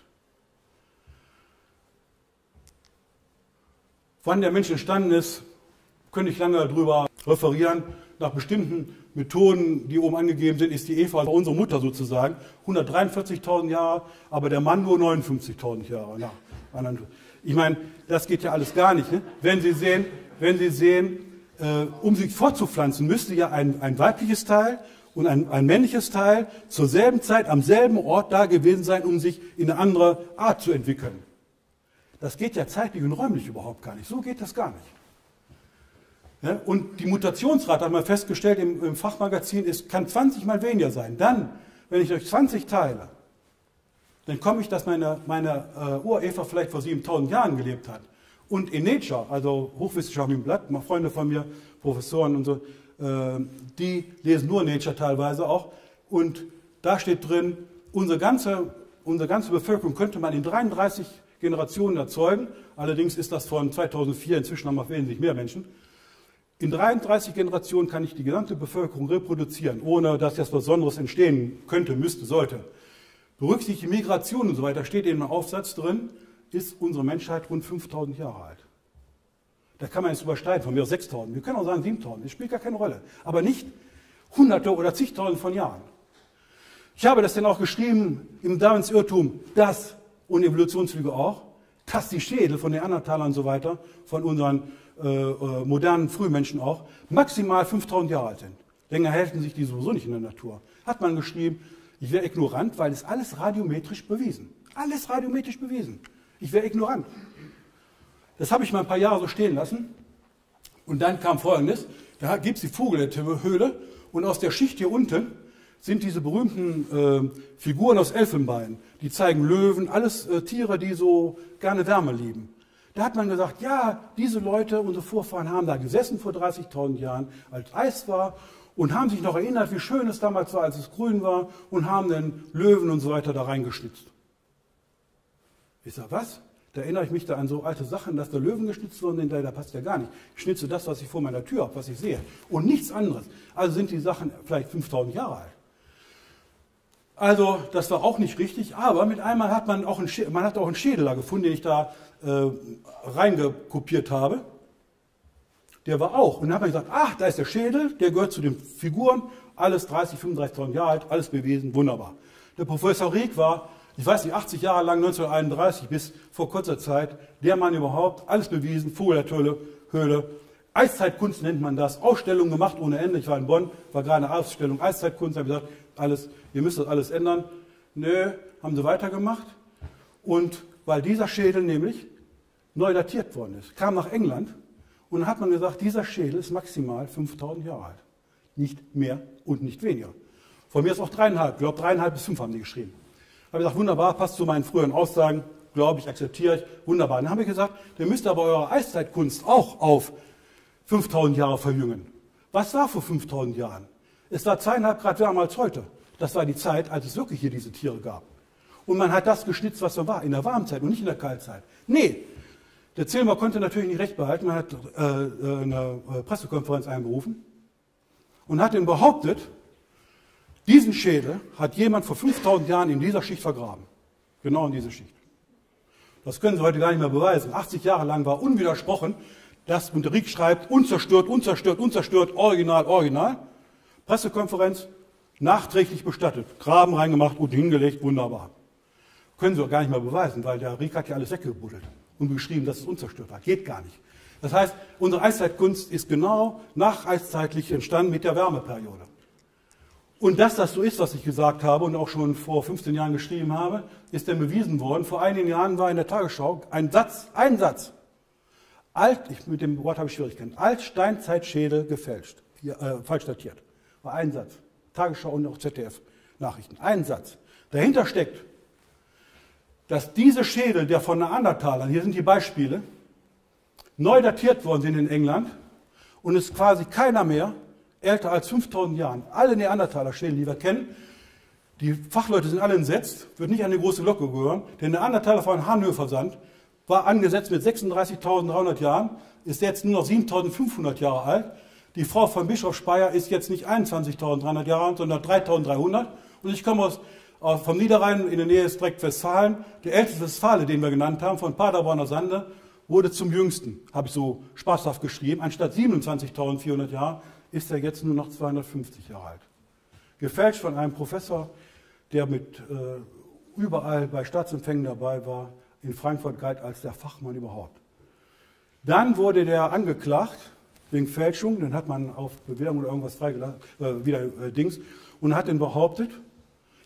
Wann der Mensch entstanden ist, könnte ich lange darüber referieren. Nach bestimmten Methoden, die oben angegeben sind, ist die Eva unsere Mutter sozusagen. 143.000 Jahre, aber der Mann nur 59.000 Jahre. Na, ich meine, das geht ja alles gar nicht. Ne? Wenn Sie sehen, wenn Sie sehen äh, um sich fortzupflanzen, müsste ja ein, ein weibliches Teil und ein, ein männliches Teil zur selben Zeit am selben Ort da gewesen sein, um sich in eine andere Art zu entwickeln. Das geht ja zeitlich und räumlich überhaupt gar nicht. So geht das gar nicht. Ja, und die Mutationsrate, haben wir festgestellt im, im, Fachmagazin, ist, kann 20 mal weniger sein. Dann, wenn ich durch 20 teile, dann komme ich, dass meine, meine äh, Ureva vielleicht vor 7000 Jahren gelebt hat. Und in Nature, also hochwissenschaftlichem Blatt, Freunde von mir, Professoren und so, äh, die lesen nur Nature teilweise auch. Und da steht drin, unsere ganze, unsere ganze Bevölkerung könnte man in 33 Generationen erzeugen. Allerdings ist das von 2004, inzwischen haben wir wesentlich mehr Menschen. In 33 Generationen kann ich die gesamte Bevölkerung reproduzieren, ohne dass jetzt was Besonderes entstehen könnte, müsste, sollte. Berücksichtigt Migration und so weiter, steht in einem Aufsatz drin, ist unsere Menschheit rund 5000 Jahre alt. Da kann man jetzt übersteigen, von mir aus 6000. Wir können auch sagen 7000, das spielt gar keine Rolle. Aber nicht Hunderte oder zigtausend von Jahren. Ich habe das dann auch geschrieben im Darwins Irrtum, dass und Evolutionslüge auch, dass die Schädel von den Neandertalern und so weiter, von unseren äh, äh, modernen Frühmenschen auch, maximal 5000 Jahre alt sind. Länger halten sich die sowieso nicht in der Natur. Hat man geschrieben, ich wäre ignorant, weil es alles radiometrisch bewiesen. Alles radiometrisch bewiesen. Ich wäre ignorant. Das habe ich mal ein paar Jahre so stehen lassen. Und dann kam Folgendes. Da gibt es die Vogelhöhle und aus der Schicht hier unten sind diese berühmten äh, Figuren aus Elfenbein. Die zeigen Löwen, alles äh, Tiere, die so gerne Wärme lieben. Da hat man gesagt, ja, diese Leute, unsere Vorfahren haben da gesessen vor 30.000 Jahren, als Eis war und haben sich noch erinnert, wie schön es damals war, als es grün war und haben dann Löwen und so weiter da reingeschnitzt. Ich sage, was? Da erinnere ich mich da an so alte Sachen, dass da Löwen geschnitzt wurden, denn da passt ja gar nicht. Ich schnitze das, was ich vor meiner Tür habe, was ich sehe. Und nichts anderes. Also sind die Sachen vielleicht 5000 Jahre alt. Also, das war auch nicht richtig, aber mit einmal hat man auch einen, man hat auch einen Schädel da gefunden, den ich da äh, reingekopiert habe. Der war auch. Und dann hat man gesagt, ach, da ist der Schädel, der gehört zu den Figuren, alles 30, 35.000 Jahre alt, alles bewiesen, wunderbar. Der Professor Rieck war, ich weiß nicht, 80 Jahre lang, 1931 bis vor kurzer Zeit, der Mann überhaupt, alles bewiesen, Vogelhöhle, Höhle. Eiszeitkunst nennt man das, Ausstellungen gemacht ohne Ende. Ich war in Bonn, war gerade eine Ausstellung Eiszeitkunst, habe gesagt, alles, ihr müsst das alles ändern. Nö, haben sie weitergemacht. Und weil dieser Schädel nämlich neu datiert worden ist, kam nach England und dann hat man gesagt, dieser Schädel ist maximal 5000 Jahre alt. Nicht mehr und nicht weniger. Von mir ist auch dreieinhalb, ich glaube dreieinhalb bis fünf haben die geschrieben. Habe ich gesagt, wunderbar, passt zu meinen früheren Aussagen, glaube ich, akzeptiere ich, wunderbar. Dann habe ich gesagt, ihr müsst aber eure Eiszeitkunst auch auf 5000 Jahre verjüngen. Was war vor 5000 Jahren? Es war zweieinhalb Grad wärmer als heute. Das war die Zeit, als es wirklich hier diese Tiere gab. Und man hat das geschnitzt, was so war, in der Warmzeit und nicht in der Kaltzeit. Nee, der Zilmer konnte natürlich nicht recht behalten. Man hat äh, äh eine äh, Pressekonferenz einberufen und hat ihm behauptet, diesen Schädel hat jemand vor 5000 Jahren in dieser Schicht vergraben. Genau in dieser Schicht. Das können Sie heute gar nicht mehr beweisen. 80 Jahre lang war unwidersprochen, das und Riek schreibt, unzerstört, unzerstört, unzerstört, original, original. Pressekonferenz, nachträglich bestattet, Graben reingemacht und hingelegt, wunderbar. Können sie auch gar nicht mehr beweisen, weil der Riek hat ja alles weggebuddelt und geschrieben, dass es unzerstört war. Geht gar nicht. Das heißt, unsere Eiszeitkunst ist genau nacheiszeitlich entstanden mit der Wärmeperiode. Und dass das so ist, was ich gesagt habe und auch schon vor 15 Jahren geschrieben habe, ist dann bewiesen worden. Vor einigen Jahren war in der Tagesschau ein Satz, ein Satz. Alt, ich, mit dem Wort habe ich Schwierigkeiten. Altsteinzeitschädel gefälscht, hier, äh, falsch datiert. War ein Satz. Tagesschau und auch ZDF Nachrichten. Ein Satz. Dahinter steckt, dass diese Schädel der von Neandertalern, hier sind die Beispiele, neu datiert worden sind in England und es quasi keiner mehr älter als 5000 Jahren. Alle Neandertaler-Schädel, die wir kennen, die Fachleute sind alle entsetzt, wird nicht an die große Glocke gehören. Der Neandertaler von Hanhöfer-Sand war angesetzt mit 36.300 Jahren, ist jetzt nur noch 7.500 Jahre alt. Die Frau von Bischof Speyer ist jetzt nicht 21.300 Jahre alt, sondern 3.300. Und ich komme aus, vom Niederrhein, in der Nähe ist direkt Westfalen. Der älteste Westfale, den wir genannt haben, von Paderborner Sande, wurde zum jüngsten, habe ich so spaßhaft geschrieben. Anstatt 27.400 Jahren ist er jetzt nur noch 250 Jahre alt. Gefälscht von einem Professor, der mit äh, überall bei Staatsempfängen dabei war. In Frankfurt galt als der Fachmann überhaupt. Dann wurde der angeklagt wegen Fälschung, dann hat man auf Bewährung oder irgendwas freigelassen, äh, wieder äh, Dings, und hat dann behauptet,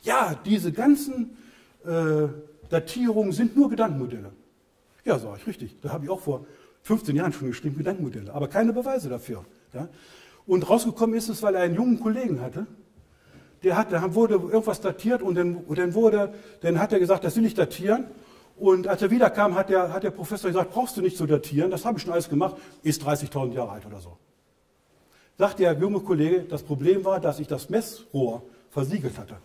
ja, diese ganzen äh, Datierungen sind nur Gedankenmodelle. Ja, sage ich, richtig. Da habe ich auch vor 15 Jahren schon geschrieben, Gedankenmodelle, aber keine Beweise dafür. Ja? Und rausgekommen ist es, weil er einen jungen Kollegen hatte, der hat, da wurde irgendwas datiert und dann, und dann wurde, dann hat er gesagt, das will ich datieren. Und als er wiederkam, hat der, hat der Professor gesagt, brauchst du nicht zu datieren, das habe ich schon alles gemacht, ist 30.000 Jahre alt oder so. Sagt der junge Kollege, das Problem war, dass ich das Messrohr versiegelt hatte.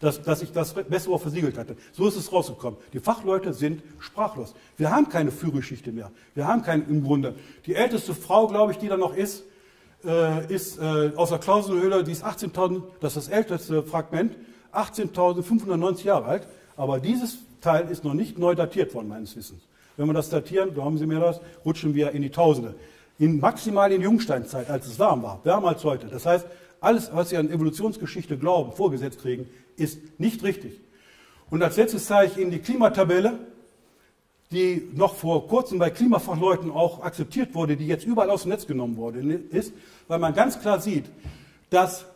Dass, dass ich das Messrohr versiegelt hatte. So ist es rausgekommen. Die Fachleute sind sprachlos. Wir haben keine Führgeschichte mehr. Wir haben keine, im Grunde. Die älteste Frau, glaube ich, die da noch ist, äh, ist äh, aus der Klausenhöhle, die ist 18.000, das ist das älteste Fragment, 18.590 Jahre alt. Aber dieses Teil ist noch nicht neu datiert worden, meines Wissens. Wenn wir das datieren, glauben Sie mir das, rutschen wir in die Tausende. In, maximal in Jungsteinzeit, als es warm war, wärmer als heute. Das heißt, alles, was Sie an Evolutionsgeschichte glauben, vorgesetzt kriegen, ist nicht richtig. Und als letztes zeige ich Ihnen die Klimatabelle die noch vor kurzem bei Klimafachleuten auch akzeptiert wurde, die jetzt überall aus dem Netz genommen worden ist, weil man ganz klar sieht, dass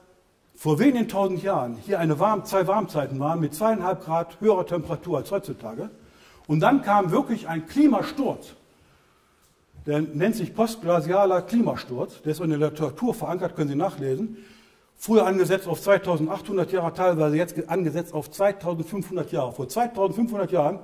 vor wenigen tausend Jahren hier eine Warm, zwei Warmzeiten waren mit zweieinhalb Grad höherer Temperatur als heutzutage. Und dann kam wirklich ein Klimasturz. Der nennt sich postglazialer Klimasturz. Der ist in der Literatur verankert, können Sie nachlesen. Früher angesetzt auf 2800 Jahre, teilweise jetzt angesetzt auf 2500 Jahre. Vor 2500 Jahren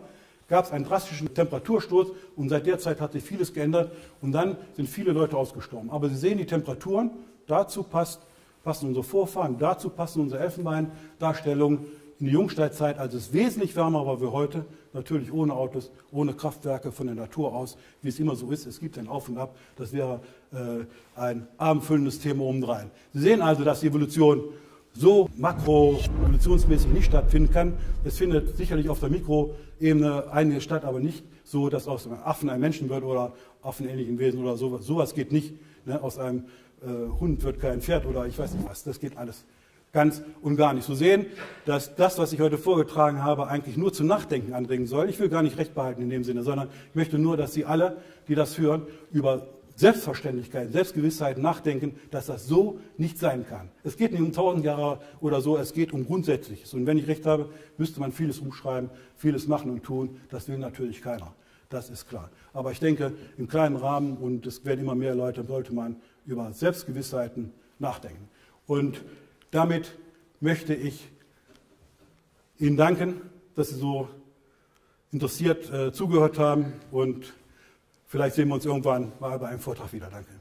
gab es einen drastischen Temperatursturz und seit der Zeit hat sich vieles geändert und dann sind viele Leute ausgestorben. Aber Sie sehen die Temperaturen, dazu passt, passen unsere Vorfahren, dazu passen unsere Elfenbeindarstellungen in die Jungsteinzeit, als es wesentlich wärmer war wie heute, natürlich ohne Autos, ohne Kraftwerke von der Natur aus, wie es immer so ist. Es gibt ein Auf und Ab, das wäre ein abendfüllendes Thema umdrehen. Sie sehen also, dass die Evolution so makroevolutionsmäßig nicht stattfinden kann. Es findet sicherlich auf der Mikroebene einige statt, aber nicht so, dass aus einem Affen ein Menschen wird oder affenähnlichen Wesen oder sowas. Sowas geht nicht. Ne? Aus einem äh, Hund wird kein Pferd oder ich weiß nicht was. Das geht alles ganz und gar nicht. So sehen, dass das, was ich heute vorgetragen habe, eigentlich nur zum Nachdenken anregen soll. Ich will gar nicht recht behalten in dem Sinne, sondern ich möchte nur, dass Sie alle, die das hören, über Selbstverständlichkeit, Selbstgewissheit nachdenken, dass das so nicht sein kann. Es geht nicht um tausend Jahre oder so, es geht um Grundsätzliches. Und wenn ich recht habe, müsste man vieles umschreiben, vieles machen und tun. Das will natürlich keiner. Das ist klar. Aber ich denke, im kleinen Rahmen, und es werden immer mehr Leute, sollte man über Selbstgewissheiten nachdenken. Und damit möchte ich Ihnen danken, dass Sie so interessiert äh, zugehört haben und Vielleicht sehen wir uns irgendwann mal bei einem Vortrag wieder. Danke.